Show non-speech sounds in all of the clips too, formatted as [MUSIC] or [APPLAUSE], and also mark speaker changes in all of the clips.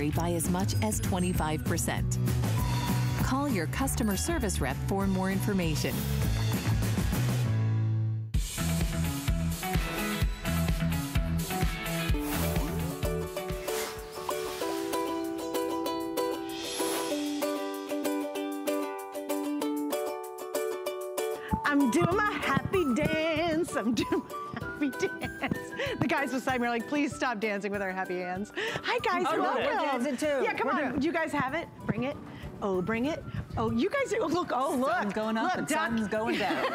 Speaker 1: vary by as much as 25%. Call your customer service rep for more information.
Speaker 2: The guys beside me are like, please stop dancing with our happy hands. Hi guys,
Speaker 3: Oh,
Speaker 2: welcome.
Speaker 3: we're
Speaker 4: dancing too.
Speaker 2: Yeah, come
Speaker 4: We're
Speaker 2: on. Do you guys have it? Bring it. Oh, bring it. Oh, you guys, oh, look, oh, look.
Speaker 3: Sun's going up
Speaker 2: look,
Speaker 3: and
Speaker 2: duck.
Speaker 3: sun's going down.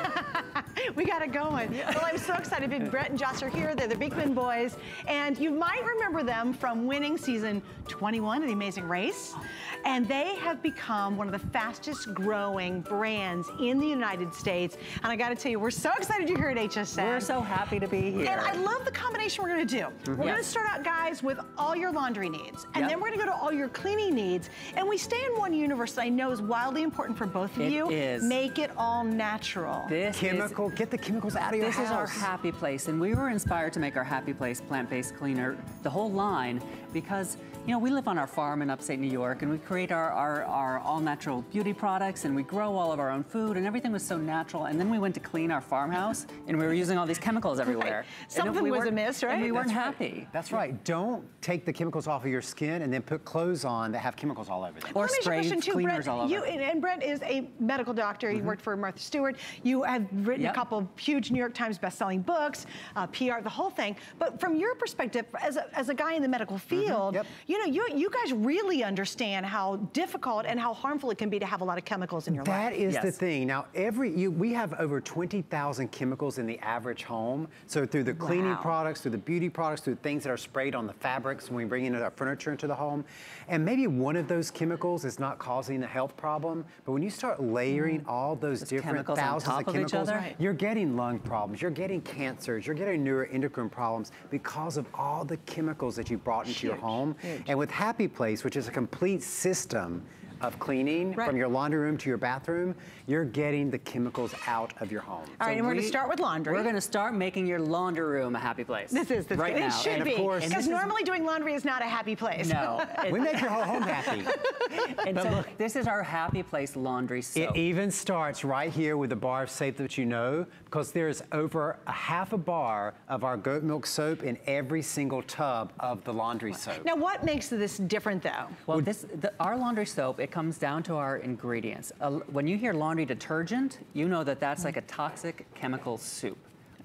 Speaker 3: [LAUGHS]
Speaker 2: we got it going. Well, I'm so excited. Big Brent and Josh are here. They're the Beekman boys. And you might remember them from winning season 21 of The Amazing Race. And they have become one of the fastest growing brands in the United States. And I got to tell you, we're so excited you're here at HSN.
Speaker 3: We're so happy to be here.
Speaker 2: And I love the combination we're gonna do. We're mm-hmm.
Speaker 3: gonna
Speaker 2: start out, guys, with all your laundry needs. And
Speaker 3: Yep.
Speaker 2: then we're gonna go to all your cleaning needs. And we stay in one universe that I know is wildly important for both of
Speaker 3: It
Speaker 2: you.
Speaker 3: is.
Speaker 2: Make it all natural.
Speaker 3: this is
Speaker 4: Chemical, get the chemicals out of your
Speaker 3: This
Speaker 4: house.
Speaker 3: is our happy place, and we were inspired to make our happy place plant-based cleaner, the whole line, because you know we live on our farm in upstate New York, and we create our, our, our all-natural beauty products, and we grow all of our own food, and everything was so natural. And then we went to clean our farmhouse, and we were using all these chemicals everywhere. And
Speaker 2: Something
Speaker 3: we
Speaker 2: was amiss, right?
Speaker 3: And we weren't
Speaker 4: That's right.
Speaker 3: happy.
Speaker 4: That's right. Don't take the chemicals off of your skin and then put clothes on that have chemicals all over them.
Speaker 3: Or
Speaker 2: Let you
Speaker 3: spray
Speaker 2: question, too,
Speaker 3: cleaners
Speaker 2: Brent.
Speaker 3: all over.
Speaker 2: You, and, Brent is a medical doctor. You worked for Martha Stewart. You have written
Speaker 3: Yep.
Speaker 2: a couple of huge New York Times best-selling books, uh, PR, the whole thing. But from your perspective, as a, as a guy in the medical field,
Speaker 4: Yep.
Speaker 2: you know, you, you guys really understand how difficult and how harmful it can be to have a lot of chemicals in your
Speaker 4: That
Speaker 2: life.
Speaker 4: is the thing. Now, every you, we have over 20,000 chemicals in the average home. So through the cleaning
Speaker 3: Wow.
Speaker 4: products, through the beauty products, through things that are sprayed on the fabrics when we bring in our furniture into the home. And maybe one of those chemicals is not causing a health problem, but when you start layering mm-hmm. all those, different
Speaker 3: chemicals on
Speaker 4: thousands
Speaker 3: top
Speaker 4: of
Speaker 3: of each
Speaker 4: chemicals,
Speaker 3: other? Right.
Speaker 4: you're getting lung problems, you're getting cancers, you're getting neuroendocrine problems because of all the chemicals that you brought into your home.
Speaker 2: huge.
Speaker 4: And with Happy Place, which is a complete system of cleaning
Speaker 2: Right.
Speaker 4: from your laundry room to your bathroom, you're getting the chemicals out of your home.
Speaker 2: All right, and we're gonna start with laundry.
Speaker 3: We're going to start making your laundry room a happy place.
Speaker 2: this is the
Speaker 3: right
Speaker 2: it
Speaker 3: now.
Speaker 2: should
Speaker 4: And
Speaker 2: be because
Speaker 3: this is-
Speaker 2: normally doing laundry is not a happy place.
Speaker 3: No. [LAUGHS]
Speaker 4: We make your whole home happy. [LAUGHS]
Speaker 3: and so this is our happy place laundry soap.
Speaker 4: It even starts right here with the bar of soap that you know, because there's over a half a bar of our goat milk soap in every single tub of the laundry soap.
Speaker 2: Now, what makes this different, though?
Speaker 3: Well, this the, our laundry soap, it comes down to our ingredients. Uh, when you hear laundry detergent, you know that that's like a toxic chemical soup.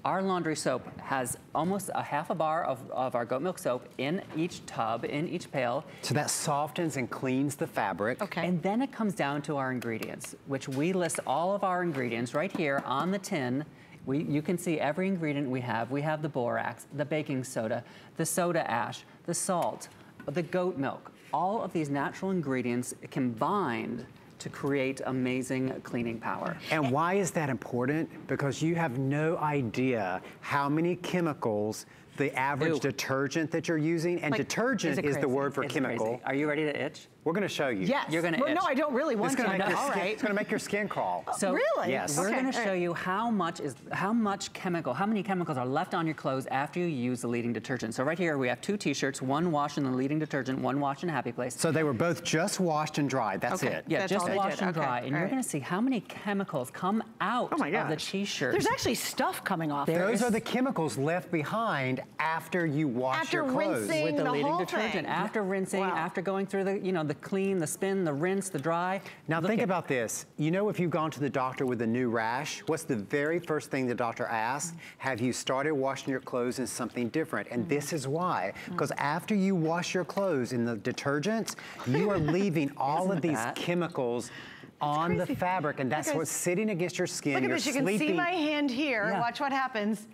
Speaker 3: Our laundry soap has almost a half a bar of, of our goat milk soap in each tub, in each pail.
Speaker 4: So that softens and cleans the fabric.
Speaker 2: Okay.
Speaker 3: And then it comes down to our ingredients, which we list all of our ingredients right here on the tin. We, you can see every ingredient we have. We have the borax, the baking soda, the soda ash, the salt, the goat milk. All of these natural ingredients combined to create amazing cleaning power.
Speaker 4: And why is that important? Because you have no idea how many chemicals the average
Speaker 3: Ew.
Speaker 4: detergent that you're using, and
Speaker 2: Like,
Speaker 4: detergent
Speaker 3: Is
Speaker 4: is the word for
Speaker 3: It's
Speaker 4: chemical.
Speaker 3: Are you ready to itch?
Speaker 4: We're gonna show you.
Speaker 2: Yes.
Speaker 3: You're gonna
Speaker 2: well, No. I don't really want
Speaker 4: It's gonna,
Speaker 2: to.
Speaker 4: make your
Speaker 2: All
Speaker 4: skin,
Speaker 2: right.
Speaker 4: it's gonna make your skin crawl.
Speaker 3: Oh, so
Speaker 2: Really?
Speaker 4: Yes.
Speaker 3: We're
Speaker 2: Okay,
Speaker 3: going to show you how much is how much chemical, how many chemicals are left on your clothes after you use the leading detergent. So right here we have two t-shirts, one wash in the leading detergent, one wash in Happy Place.
Speaker 4: So they were both just washed and dried. That's
Speaker 2: Okay.
Speaker 4: it.
Speaker 3: yeah,
Speaker 2: That's
Speaker 3: just
Speaker 2: all they
Speaker 3: wash
Speaker 2: did.
Speaker 3: and
Speaker 2: Okay,
Speaker 3: dry. And
Speaker 2: all
Speaker 3: you're
Speaker 2: right.
Speaker 3: going to see how many chemicals come out
Speaker 2: Oh my
Speaker 3: of the t-shirt.
Speaker 2: There's actually stuff coming off there.
Speaker 4: Those are the chemicals left behind after you wash
Speaker 2: After
Speaker 4: your clothes.
Speaker 2: rinsing.
Speaker 3: with the,
Speaker 2: the
Speaker 3: leading
Speaker 2: whole
Speaker 3: detergent.
Speaker 2: thing.
Speaker 3: After rinsing,
Speaker 2: Wow.
Speaker 3: after going through the, you know, the clean, the spin, the rinse, the dry.
Speaker 4: Now
Speaker 3: Look
Speaker 4: think about this. You know if you've gone to the doctor with a new rash, what's the very first thing the doctor asks? Have you started washing your clothes in something different? And this is why. Mm-hmm. Because after you wash your clothes in the detergent, you are [LAUGHS] leaving all of these
Speaker 3: that-
Speaker 4: chemicals on the fabric, and that's what's sitting against your skin.
Speaker 2: Look at
Speaker 4: You're
Speaker 2: this. You can see my hand here.
Speaker 3: Yeah.
Speaker 2: Watch what happens.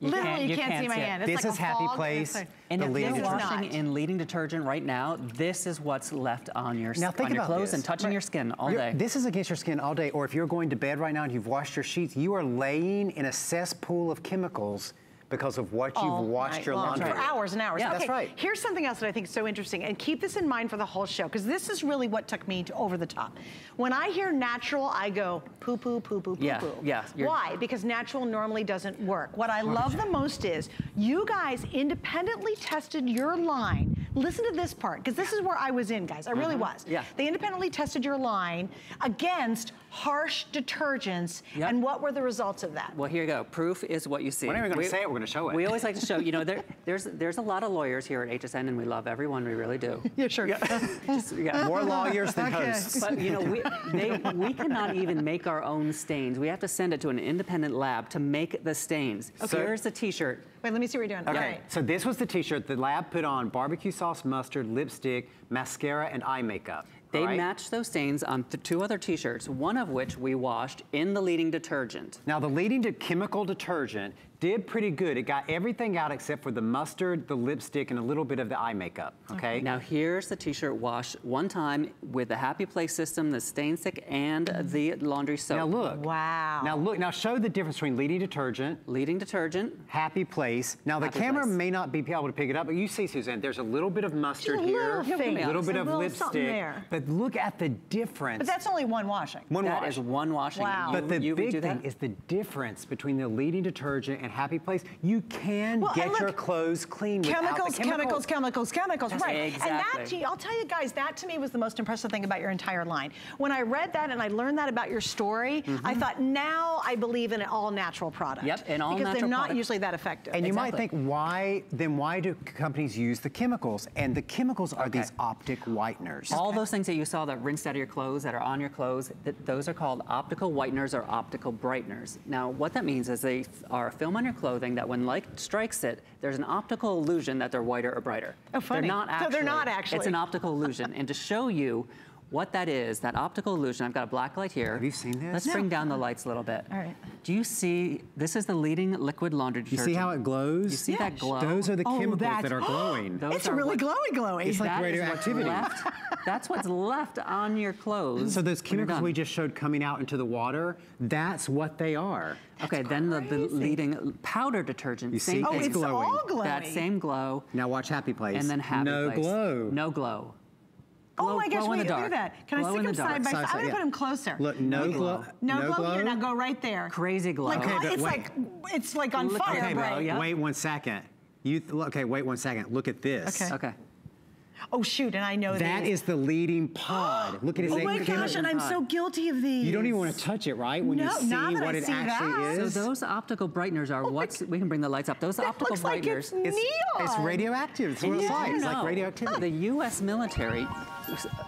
Speaker 3: You
Speaker 2: Literally,
Speaker 3: can't-
Speaker 2: you
Speaker 3: you
Speaker 2: can't,
Speaker 3: can't
Speaker 2: see my
Speaker 3: it.
Speaker 2: hand. It's
Speaker 4: This
Speaker 2: like
Speaker 4: is
Speaker 2: a
Speaker 4: Happy. Place.
Speaker 2: It's
Speaker 3: And
Speaker 4: the
Speaker 3: if
Speaker 4: leading
Speaker 2: This is
Speaker 3: washing
Speaker 2: not.
Speaker 3: in leading detergent right now, this is what's left on your,
Speaker 4: Now think
Speaker 3: on your
Speaker 4: about
Speaker 3: clothes
Speaker 4: this.
Speaker 3: and touching your skin all
Speaker 4: You're-
Speaker 3: day.
Speaker 4: This is against your skin all day. Or if you're going to bed right now and you've washed your sheets, you are laying in a cesspool of chemicals because of what
Speaker 2: all
Speaker 4: you've washed your
Speaker 2: long,
Speaker 4: laundry.
Speaker 2: For hours and hours.
Speaker 4: Yeah,
Speaker 2: okay,
Speaker 4: that's right.
Speaker 2: Here's something else that I think is so interesting, and keep this in mind for the whole show, because this is really what took me to over the top. When I hear natural, I go poo poo poo poo poo
Speaker 3: Yeah,
Speaker 2: poo.
Speaker 3: yeah, you're-
Speaker 2: Why? Because natural normally doesn't work. What I love the most is you guys independently tested your line. Listen to this part, because this is where I was in, guys. I really mm-hmm. was.
Speaker 3: Yeah.
Speaker 2: They independently tested your line against harsh detergents,
Speaker 3: Yep.
Speaker 2: and what were the results of that?
Speaker 3: Well, here you go. Proof is what you see.
Speaker 4: We're not even gonna say it, we're gonna show it.
Speaker 3: We always like to show, you know, [LAUGHS] there, there's there's a lot of lawyers here at HSN, and we love everyone, we really do. [LAUGHS]
Speaker 2: Yeah, sure. [LAUGHS]
Speaker 3: Just, yeah.
Speaker 4: More lawyers than
Speaker 2: Okay.
Speaker 4: hosts.
Speaker 3: But you know, we, they, we cannot even make our own stains. We have to send it to an independent lab to make the stains.
Speaker 4: Okay.
Speaker 3: Here's the T-shirt.
Speaker 2: Wait, let me see what you're doing.
Speaker 4: Okay,
Speaker 2: All right.
Speaker 4: so this was the t-shirt the lab put on barbecue sauce, mustard, lipstick, mascara, and eye makeup.
Speaker 3: They
Speaker 4: right?
Speaker 3: matched those stains on th- two other T-shirts, one of which we washed in the leading detergent.
Speaker 4: Now the leading to chemical detergent did pretty good. It got everything out except for the mustard, the lipstick, and a little bit of the eye makeup, okay?
Speaker 3: Now here's the T-shirt wash one time with the Happy Place system, the stain stick, and the laundry soap.
Speaker 4: Now look.
Speaker 2: Wow.
Speaker 4: Now look, now show the difference between leading detergent,
Speaker 3: Leading detergent,
Speaker 4: happy place. Now the
Speaker 3: Happy
Speaker 4: camera
Speaker 3: Place.
Speaker 4: may not be able to pick it up, but you see, Suzanne, there's a little bit of mustard
Speaker 2: a
Speaker 4: here,
Speaker 2: little thing.
Speaker 4: a little bit
Speaker 2: A
Speaker 4: of
Speaker 2: little
Speaker 4: lipstick,
Speaker 2: there.
Speaker 4: but look at the difference.
Speaker 2: But that's only one washing.
Speaker 4: one
Speaker 3: that
Speaker 4: wash.
Speaker 3: is one washing.
Speaker 2: Wow.
Speaker 3: You,
Speaker 4: But the
Speaker 3: you
Speaker 4: big thing is the difference between the leading detergent and Happy Place. You can
Speaker 2: Well,
Speaker 4: get
Speaker 2: look,
Speaker 4: your clothes clean without
Speaker 2: Chemicals,
Speaker 4: the chemicals,
Speaker 2: chemicals, chemicals, chemicals. Right. And that,
Speaker 3: Exactly.
Speaker 2: to, I'll tell you guys, that to me was the most impressive thing about your entire line. When I read that and I learned that about your story, I thought, now I believe in an all natural product.
Speaker 3: Mm-hmm. Yep, an all
Speaker 2: Because they're not
Speaker 3: product.
Speaker 2: usually that effective.
Speaker 4: And you might think, why? Then why do companies use the chemicals? And the chemicals are
Speaker 3: Okay.
Speaker 4: these optic whiteners.
Speaker 3: All those things that you saw that rinsed out of your clothes, that are on your clothes, that those are called optical whiteners or optical brighteners. Now, what that means is they are a film your clothing that when light strikes it, there's an optical illusion that they're whiter or brighter.
Speaker 2: Oh, funny.
Speaker 3: They're not actually.
Speaker 2: So they're not actually.
Speaker 3: It's an optical illusion. and to show you what that is, that optical illusion, I've got a black light here.
Speaker 4: Have you seen this?
Speaker 3: Let's
Speaker 2: No.
Speaker 3: bring down the lights a little bit.
Speaker 2: All right.
Speaker 3: Do you see, this is the leading liquid laundry detergent.
Speaker 4: you see how it glows?
Speaker 3: You see
Speaker 2: Yeah.
Speaker 3: that glow?
Speaker 4: Those are the
Speaker 2: Oh,
Speaker 4: chemicals
Speaker 2: that's-
Speaker 4: that are glowing. [GASPS]
Speaker 3: Those
Speaker 2: it's
Speaker 3: are
Speaker 2: really
Speaker 3: what-
Speaker 2: glowy, glowy.
Speaker 4: It's like
Speaker 3: That is what's
Speaker 4: radioactivity.
Speaker 3: left- That's what's left on your clothes.
Speaker 4: so those chemicals we just showed coming out into the water, that's what they are.
Speaker 3: Okay, then the, the leading powder detergent.
Speaker 4: You
Speaker 3: same
Speaker 4: see?
Speaker 2: oh,
Speaker 3: thing.
Speaker 4: It's
Speaker 2: it's
Speaker 4: glowing.
Speaker 2: all glowy.
Speaker 3: That same glow,
Speaker 4: Now watch Happy Place.
Speaker 3: and then happy
Speaker 4: no
Speaker 3: place.
Speaker 4: glow.
Speaker 3: No glow.
Speaker 2: Oh my gosh,
Speaker 3: glow in
Speaker 2: wait,
Speaker 3: the
Speaker 2: look at that. Can
Speaker 3: Glow
Speaker 2: I stick
Speaker 3: in
Speaker 2: them
Speaker 3: the dark.
Speaker 2: side by
Speaker 4: Side,
Speaker 2: side?
Speaker 4: side,
Speaker 2: I'm gonna
Speaker 4: yeah.
Speaker 2: put them closer.
Speaker 4: Look, no,
Speaker 3: No
Speaker 4: glow.
Speaker 3: glow.
Speaker 2: no,
Speaker 4: no
Speaker 2: glow, here, now go right there.
Speaker 3: Crazy glow.
Speaker 2: Like,
Speaker 4: Okay,
Speaker 2: it's
Speaker 4: wait.
Speaker 2: like, it's like on
Speaker 3: Look-
Speaker 2: fire,
Speaker 3: okay, bro, yeah.
Speaker 4: Wait one second. You th- okay? Wait one second. Look at this.
Speaker 2: Okay.
Speaker 3: Okay.
Speaker 2: Oh shoot, and I know
Speaker 4: That
Speaker 2: these.
Speaker 4: is the leading pod. [GASPS] Look at his
Speaker 2: Oh my gosh, and I'm so guilty of these.
Speaker 4: You don't even want to touch it, right? When
Speaker 2: No,
Speaker 4: you see
Speaker 2: now that
Speaker 4: what
Speaker 2: I
Speaker 4: it
Speaker 2: see
Speaker 4: actually
Speaker 2: that.
Speaker 3: So those optical brighteners are what's, we can bring the lights up. Those
Speaker 2: That
Speaker 3: optical
Speaker 2: looks like
Speaker 3: brighteners.
Speaker 2: it's
Speaker 4: it's, it's radioactive. It's what
Speaker 3: And
Speaker 4: it's like.
Speaker 3: you
Speaker 4: It's like radioactivity.
Speaker 3: The U.S. military,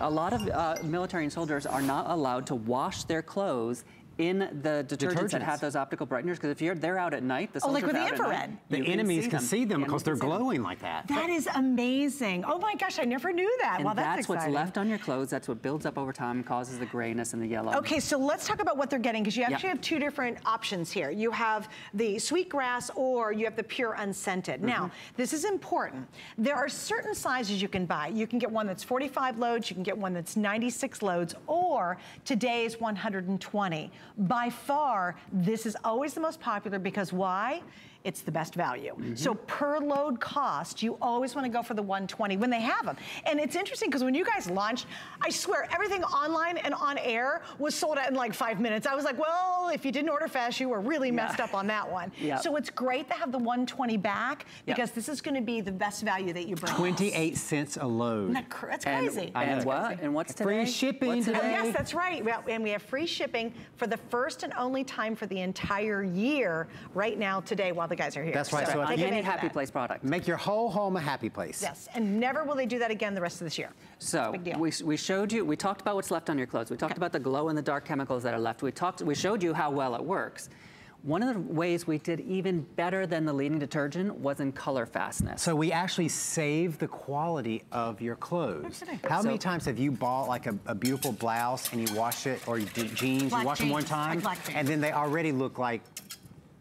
Speaker 3: a lot of uh, military and soldiers are not allowed to wash their clothes in the detergents, that have those optical brighteners because if you're they're out at night, the
Speaker 2: Oh, like with the infrared.
Speaker 3: night,
Speaker 4: The enemies can see them because
Speaker 3: enemy
Speaker 4: they're
Speaker 3: can see them.
Speaker 4: glowing like that.
Speaker 2: That is amazing. Oh my gosh, I never knew that.
Speaker 3: And
Speaker 2: well, that's,
Speaker 3: that's what's left on your clothes. That's what builds up over time, causes the grayness and the yellow.
Speaker 2: Okay, so let's talk about what they're getting because you
Speaker 3: Yep.
Speaker 2: actually have two different options here. You have the sweetgrass or you have the pure unscented. Now,
Speaker 3: Mm-hmm.
Speaker 2: this is important. There are certain sizes you can buy. You can get one that's 45 loads, you can get one that's 96 loads, or today's 120. By far, this is always the most popular because why? It's the best value.
Speaker 3: Mm-hmm.
Speaker 2: So per load cost, you always want to go for the 120 when they have them. And it's interesting because when you guys launched, I swear everything online and on air was sold out in like five minutes. I was like, well, if you didn't order fast, you were really messed up on that one.
Speaker 3: Yep.
Speaker 2: So it's great to have the 120 back
Speaker 3: Yep.
Speaker 2: because this is going to be the best value that you bring.
Speaker 4: 28 cents a load.
Speaker 2: That cr- That's
Speaker 3: And,
Speaker 2: crazy.
Speaker 3: and
Speaker 4: know.
Speaker 3: what? And what's today?
Speaker 4: Free shipping
Speaker 3: What's
Speaker 4: today.
Speaker 2: Oh,
Speaker 3: today?
Speaker 2: yes, that's right. Well, And we have free shipping for the first and only time for the entire year right now today while the guys are here.
Speaker 4: That's right. So if
Speaker 3: on
Speaker 2: take
Speaker 4: you-
Speaker 3: any Happy. Place product.
Speaker 4: Make your whole home a happy place.
Speaker 2: Yes, and never will they do that again the rest of this year.
Speaker 3: So
Speaker 2: Big deal.
Speaker 3: we, we showed you, we talked about what's left on your clothes. We talked about the glow in the dark chemicals that are left. We talked, we showed you how well it works. One of the ways we did even better than the leading detergent was in color fastness.
Speaker 4: So we actually save the quality of your clothes.
Speaker 2: Absolutely.
Speaker 4: How many times have you bought like a, a beautiful blouse and you wash it, or you jeans,
Speaker 2: Black
Speaker 4: you wash them one time, and then they already look like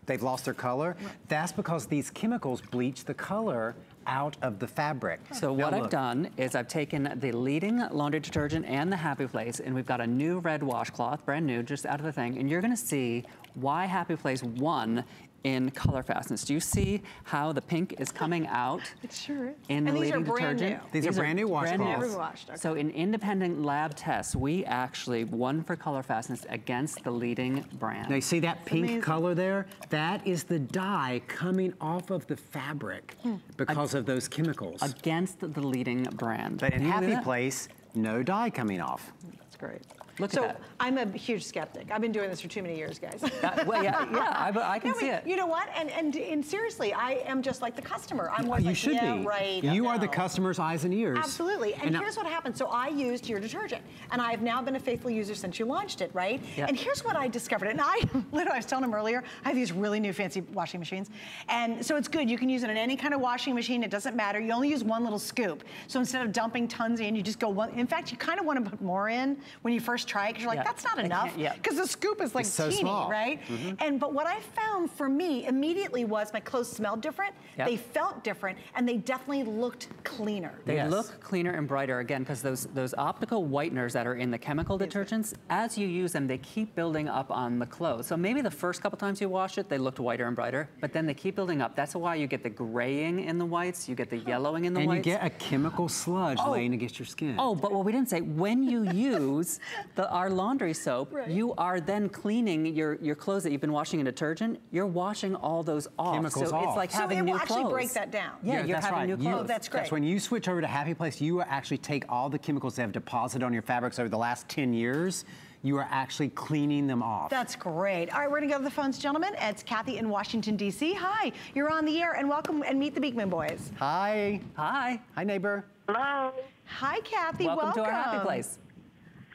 Speaker 4: they've lost their color? That's because these chemicals bleach the color out of the fabric.
Speaker 3: So
Speaker 4: Now
Speaker 3: what I've done is I've taken the leading laundry detergent and the Happy Place, and we've got a new red washcloth, brand new, just out of the thing, and you're gonna see why Happy Place won in color fastness. Do you see how the pink is coming out? [LAUGHS]
Speaker 2: It sure is.
Speaker 3: In the
Speaker 2: And these are
Speaker 3: leading
Speaker 2: brand
Speaker 3: detergent.
Speaker 2: new.
Speaker 4: These are brand new washcloths.
Speaker 2: Never washed, okay.
Speaker 3: So in independent lab tests, we actually won for color fastness against the leading brand.
Speaker 4: Now you see that pink
Speaker 2: amazing.
Speaker 4: color there? That is the dye coming off of the fabric
Speaker 2: Hmm.
Speaker 4: because of those chemicals.
Speaker 3: against the leading brand.
Speaker 4: But in
Speaker 3: Can you believe
Speaker 4: Happy? Place, no dye coming off.
Speaker 2: That's great.
Speaker 3: Look at
Speaker 2: so
Speaker 3: that.
Speaker 2: I'm a huge skeptic. I've been doing this for too many years, guys.
Speaker 3: Uh, well, yeah, yeah, I, I [LAUGHS] can
Speaker 2: No,
Speaker 3: see it.
Speaker 2: You know what? And, and and seriously, I am just like the customer. I'm always
Speaker 4: you
Speaker 2: like,
Speaker 4: should
Speaker 2: yeah,
Speaker 4: be.
Speaker 2: right.
Speaker 4: You are the customer's eyes and ears.
Speaker 2: Absolutely. And,
Speaker 4: now-
Speaker 2: here's what happened. So I used your detergent, and I've now been a faithful user since you launched it, right?
Speaker 3: Yeah.
Speaker 2: And here's what I discovered. And I [LAUGHS] literally, I was telling him earlier, I have these really new fancy washing machines, and so it's good. You can use it in any kind of washing machine. It doesn't matter. You only use one little scoop. So instead of dumping tons in, you just go one. In fact, you kind of want to put more in when you first try it because you're like,
Speaker 3: Yeah.
Speaker 2: that's not enough.
Speaker 3: can't- yeah.
Speaker 2: Because the scoop is like
Speaker 4: It's so
Speaker 2: teeny,
Speaker 4: small.
Speaker 2: Right? Mm-hmm. And but what I found for me immediately was my clothes smelled different.
Speaker 3: Yep.
Speaker 2: They felt different, and they definitely looked cleaner.
Speaker 3: They
Speaker 4: Yes.
Speaker 3: look cleaner and brighter again because those those optical whiteners that are in the chemical detergents, as you use them, they keep building up on the clothes. So maybe the first couple times you wash it, they looked whiter and brighter, but then they keep building up. That's why you get the graying in the whites, you get the yellowing in the whites.
Speaker 4: and you get a chemical sludge
Speaker 3: Oh.
Speaker 4: laying against your skin.
Speaker 3: Oh, but what we didn't say, when you [LAUGHS] use the, our laundry soap,
Speaker 2: Right.
Speaker 3: you are then cleaning your, your clothes that you've been washing in detergent. You're washing all those off.
Speaker 4: Chemicals
Speaker 3: so
Speaker 4: off.
Speaker 3: it's like
Speaker 2: So
Speaker 3: having
Speaker 2: it
Speaker 3: new
Speaker 2: will actually break that down.
Speaker 3: Yeah, you're
Speaker 4: that's
Speaker 3: having
Speaker 4: right.
Speaker 3: new
Speaker 4: You-
Speaker 2: Oh, that's
Speaker 4: That's
Speaker 2: great.
Speaker 4: when you switch over to Happy Place, you actually take all the chemicals that have deposited on your fabrics over the last 10 years, you are actually cleaning them off.
Speaker 2: That's great. All right, we're gonna go to the phones, gentlemen. It's Kathy in Washington, D.C. Hi, you're on the air, and welcome and meet the Beekman boys.
Speaker 4: Hi.
Speaker 3: Hi.
Speaker 4: Hi, neighbor.
Speaker 5: Hello.
Speaker 2: Hi, Kathy.
Speaker 3: Welcome, to our happy place.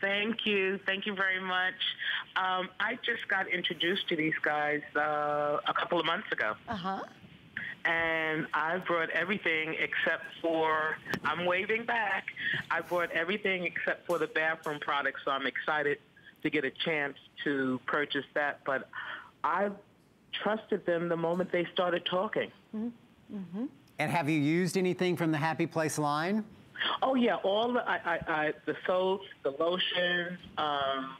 Speaker 5: Thank you. Thank you very much. Um, I just got introduced to these guys uh, a couple of months ago.
Speaker 2: Uh huh.
Speaker 5: And I brought everything except for, I'm waving back. I brought everything except for the bathroom products, so I'm excited to get a chance to purchase that. But I trusted them the moment they started talking.
Speaker 4: And have you used anything from the Happy Place line?
Speaker 5: Oh yeah, all the I, I, I, the soaps, the lotions, um,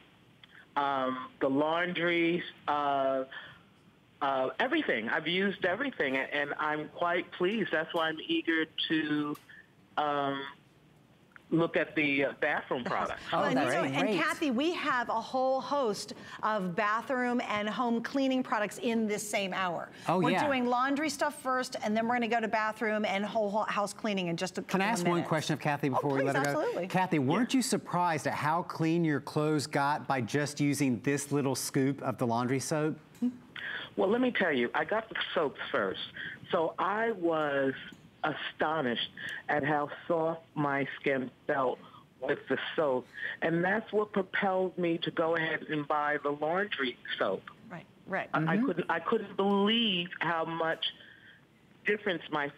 Speaker 5: um, the laundries, uh, uh, everything. I've used everything, and, and I'm quite pleased. That's why I'm eager to um, look at the uh, bathroom products.
Speaker 3: Oh,
Speaker 2: and,
Speaker 3: that's
Speaker 2: you know, and. Kathy, we have a whole host of bathroom and home cleaning products in this same hour.
Speaker 4: Oh,
Speaker 2: we're
Speaker 4: yeah.
Speaker 2: doing laundry stuff first, and then we're going to go to bathroom and whole whole house cleaning in just a couple
Speaker 4: Can I ask one question of Kathy before
Speaker 2: oh,
Speaker 4: we let her go?
Speaker 2: absolutely.
Speaker 4: Kathy, weren't you surprised at how clean your clothes got by just using this little scoop of the laundry soap?
Speaker 5: Well, let me tell you, I got the soaps first. So I was astonished at how soft my skin felt with the soap. And that's what propelled me to go ahead and buy the laundry soap.
Speaker 2: Right, right.
Speaker 5: I- I mm-hmm. couldn't I couldn't believe how much difference my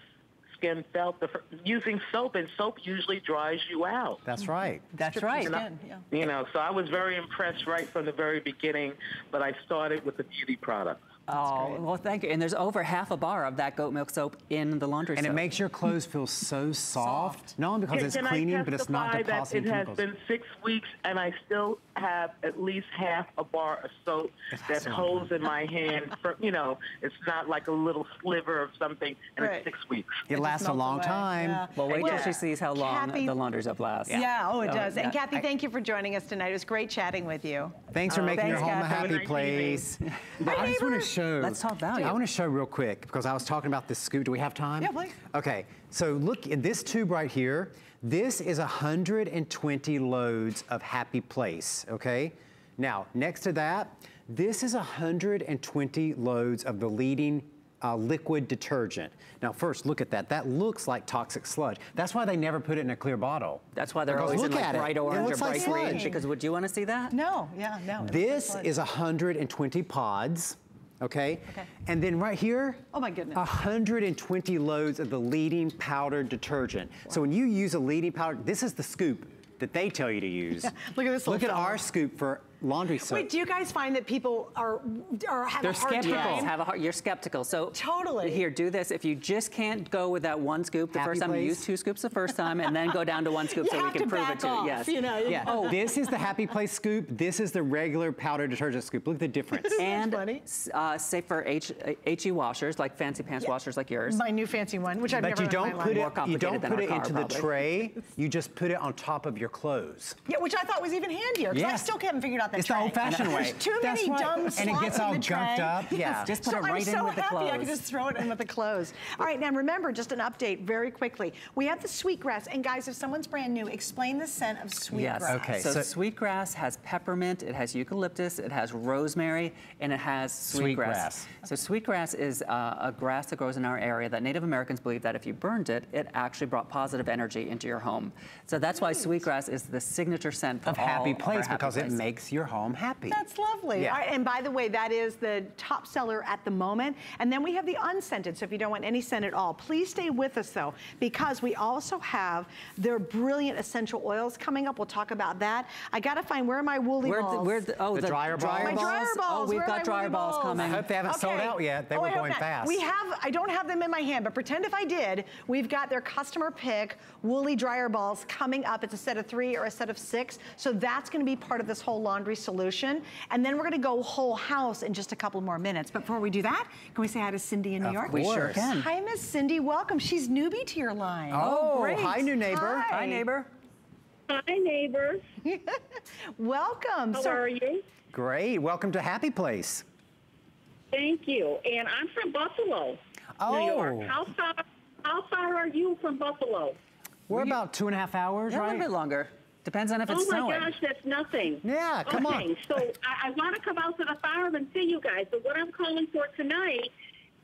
Speaker 5: skin felt the, using soap and soap usually dries you out.
Speaker 4: That's right. Mm-hmm.
Speaker 3: That's right.
Speaker 2: Skin, yeah.
Speaker 5: You know, so I was very impressed right from the very beginning, but I started with the beauty products.
Speaker 3: Oh, well, thank you. And there's over half a bar of that goat milk soap in the laundry
Speaker 4: And
Speaker 3: soap.
Speaker 4: it makes your clothes feel so soft,
Speaker 2: Soft.
Speaker 4: not only because
Speaker 5: Can-
Speaker 4: it's
Speaker 5: can
Speaker 4: cleaning, but it's not
Speaker 5: testify that
Speaker 4: depositing
Speaker 5: It has been six weeks, and I still have at least half a bar of soap
Speaker 4: It
Speaker 5: that
Speaker 4: has
Speaker 5: holds in my hand. For, you know, it's not like a little sliver of something, and
Speaker 2: Right.
Speaker 5: it's six weeks.
Speaker 4: it lasts a long
Speaker 2: away,
Speaker 4: time.
Speaker 2: yeah.
Speaker 3: well, wait till she sees how long
Speaker 2: Kathy-
Speaker 3: the laundry soap lasts.
Speaker 2: Yeah. oh, it
Speaker 3: So,
Speaker 2: does. And
Speaker 3: yeah.
Speaker 2: Kathy, thank you for joining us tonight. It was great chatting with you.
Speaker 4: Thanks for oh, making your home a
Speaker 2: Kathy.
Speaker 4: happy
Speaker 5: a nice
Speaker 4: place. I just want to show.
Speaker 3: Let's talk value.
Speaker 4: I want to show real quick because I was talking about this scoop. Do we have time?
Speaker 2: Yeah, please.
Speaker 4: Okay, so look in this tube right here. This is 120 loads of Happy Place. Okay. Now next to that, this is 120 loads of the leading. Uh, liquid detergent. Now, first, look at that. That looks like toxic sludge. That's why they never put it in a clear bottle.
Speaker 3: That's why they're
Speaker 4: Because
Speaker 3: always in
Speaker 4: look
Speaker 3: like
Speaker 4: at it.
Speaker 3: bright
Speaker 4: It
Speaker 3: orange or
Speaker 4: looks like
Speaker 3: bright green. Because would you want to see that?
Speaker 2: No, yeah, no.
Speaker 4: This is 120 pods, okay?
Speaker 2: Okay.
Speaker 4: And then right here,
Speaker 2: Oh my goodness.
Speaker 4: 120 loads of the leading powder detergent. So when you use a leading powder, this is the scoop that they tell you to use. [LAUGHS]
Speaker 2: look at this
Speaker 4: Look at
Speaker 2: fella.
Speaker 4: our scoop for laundry soap.
Speaker 2: Wait, do you guys find that people are, are have
Speaker 4: They're
Speaker 2: a hard
Speaker 4: skeptical.
Speaker 2: time?
Speaker 3: Yes, have a hard, you're skeptical. So
Speaker 2: Totally.
Speaker 3: Here, do this. If you just can't go with that one scoop the
Speaker 4: Happy
Speaker 3: first time, you
Speaker 4: place?
Speaker 3: use two scoops the first time, and then go down to one [LAUGHS] scoop so we can
Speaker 2: to
Speaker 3: prove
Speaker 2: back
Speaker 3: it to you.
Speaker 2: off,
Speaker 3: Yes.
Speaker 2: you know.
Speaker 4: Yeah. Oh, this is the [LAUGHS] Happy Place scoop. This is the regular powder detergent scoop. Look at the difference.
Speaker 3: And
Speaker 2: funny.
Speaker 3: s- uh, safe for H, HE washers, like fancy pants washers like yours.
Speaker 2: My new fancy one, which I've
Speaker 4: but
Speaker 2: never
Speaker 4: you
Speaker 2: in my
Speaker 4: don't
Speaker 2: life.
Speaker 4: put it.
Speaker 3: More
Speaker 4: You
Speaker 3: complicated
Speaker 4: don't put it
Speaker 3: car,
Speaker 4: into the tray. [LAUGHS] You just put it on top of your clothes.
Speaker 2: Yeah, which I thought was even handier. Because I still haven't figured out that
Speaker 4: It's the old-fashioned way.
Speaker 2: There's too
Speaker 4: That's
Speaker 2: many
Speaker 4: right.
Speaker 2: dumb
Speaker 4: And it gets all
Speaker 2: the
Speaker 4: gunked up. Yeah.
Speaker 3: Just put
Speaker 2: so
Speaker 3: it right
Speaker 2: I'm
Speaker 3: in
Speaker 2: so
Speaker 3: with the
Speaker 2: happy I can just throw it in with the clothes. All right, now remember, just an update very quickly. We have the sweetgrass, and guys, if someone's brand new, explain the scent of sweetgrass.
Speaker 3: Yes.
Speaker 4: Okay,
Speaker 3: So,
Speaker 4: so-
Speaker 3: sweetgrass has peppermint, it has eucalyptus, it has rosemary, and it has sweetgrass.
Speaker 4: Sweetgrass.
Speaker 3: So sweetgrass is uh, a grass that grows in our area that Native Americans believe that if you burned it, it actually brought positive energy into your home. So that's why sweetgrass is the signature scent for
Speaker 4: Of
Speaker 3: all
Speaker 4: happy
Speaker 3: of our
Speaker 4: place
Speaker 3: happy
Speaker 4: because it
Speaker 3: place.
Speaker 4: makes your home happy.
Speaker 2: That's lovely.
Speaker 4: Yeah.
Speaker 2: All right, and by the way, that is the top seller at the moment. And then we have the unscented, so if you don't want any scent at all, please stay with us though, because we also have their brilliant essential oils coming up. We'll talk about that. I gotta find where are my woolly
Speaker 3: Where the,
Speaker 2: balls.
Speaker 3: where the, oh,
Speaker 4: The
Speaker 3: the,
Speaker 4: dryer balls?
Speaker 2: my dryer
Speaker 3: Oh, we've
Speaker 2: Where
Speaker 3: got dryer balls
Speaker 2: balls?
Speaker 3: coming.
Speaker 4: I hope they haven't sold out yet. They
Speaker 2: Oh,
Speaker 4: were going
Speaker 2: not.
Speaker 4: fast.
Speaker 2: We have, I don't have them in my hand, but pretend if I did, we've got their customer pick woolly dryer balls coming up. It's a set of three or a set of six. So that's gonna be part of this whole laundry solution. And then we're gonna go whole house in just a couple more minutes. But before we do that, can we say hi to Cindy in New
Speaker 4: Of
Speaker 2: York?
Speaker 3: We sure
Speaker 4: course.
Speaker 3: can.
Speaker 2: Hi, Miss Cindy, welcome. She's newbie to your line.
Speaker 4: Oh, oh
Speaker 2: great.
Speaker 4: hi, new neighbor.
Speaker 3: Hi, neighbor.
Speaker 6: Hi, neighbors. [LAUGHS]
Speaker 2: Welcome.
Speaker 6: How
Speaker 2: So-
Speaker 6: are you?
Speaker 4: Great. Welcome to Happy Place.
Speaker 6: Thank you. And I'm from Buffalo,
Speaker 4: Oh.
Speaker 6: New York. How far? How far are you from Buffalo?
Speaker 4: We're about two and a half hours,
Speaker 3: Yeah, a little bit longer. Depends on if it's
Speaker 6: oh my
Speaker 3: snowing.
Speaker 6: gosh, that's nothing.
Speaker 4: Yeah, come on.
Speaker 6: okay, so I, I want to come out to the farm and see you guys. But what I'm calling for tonight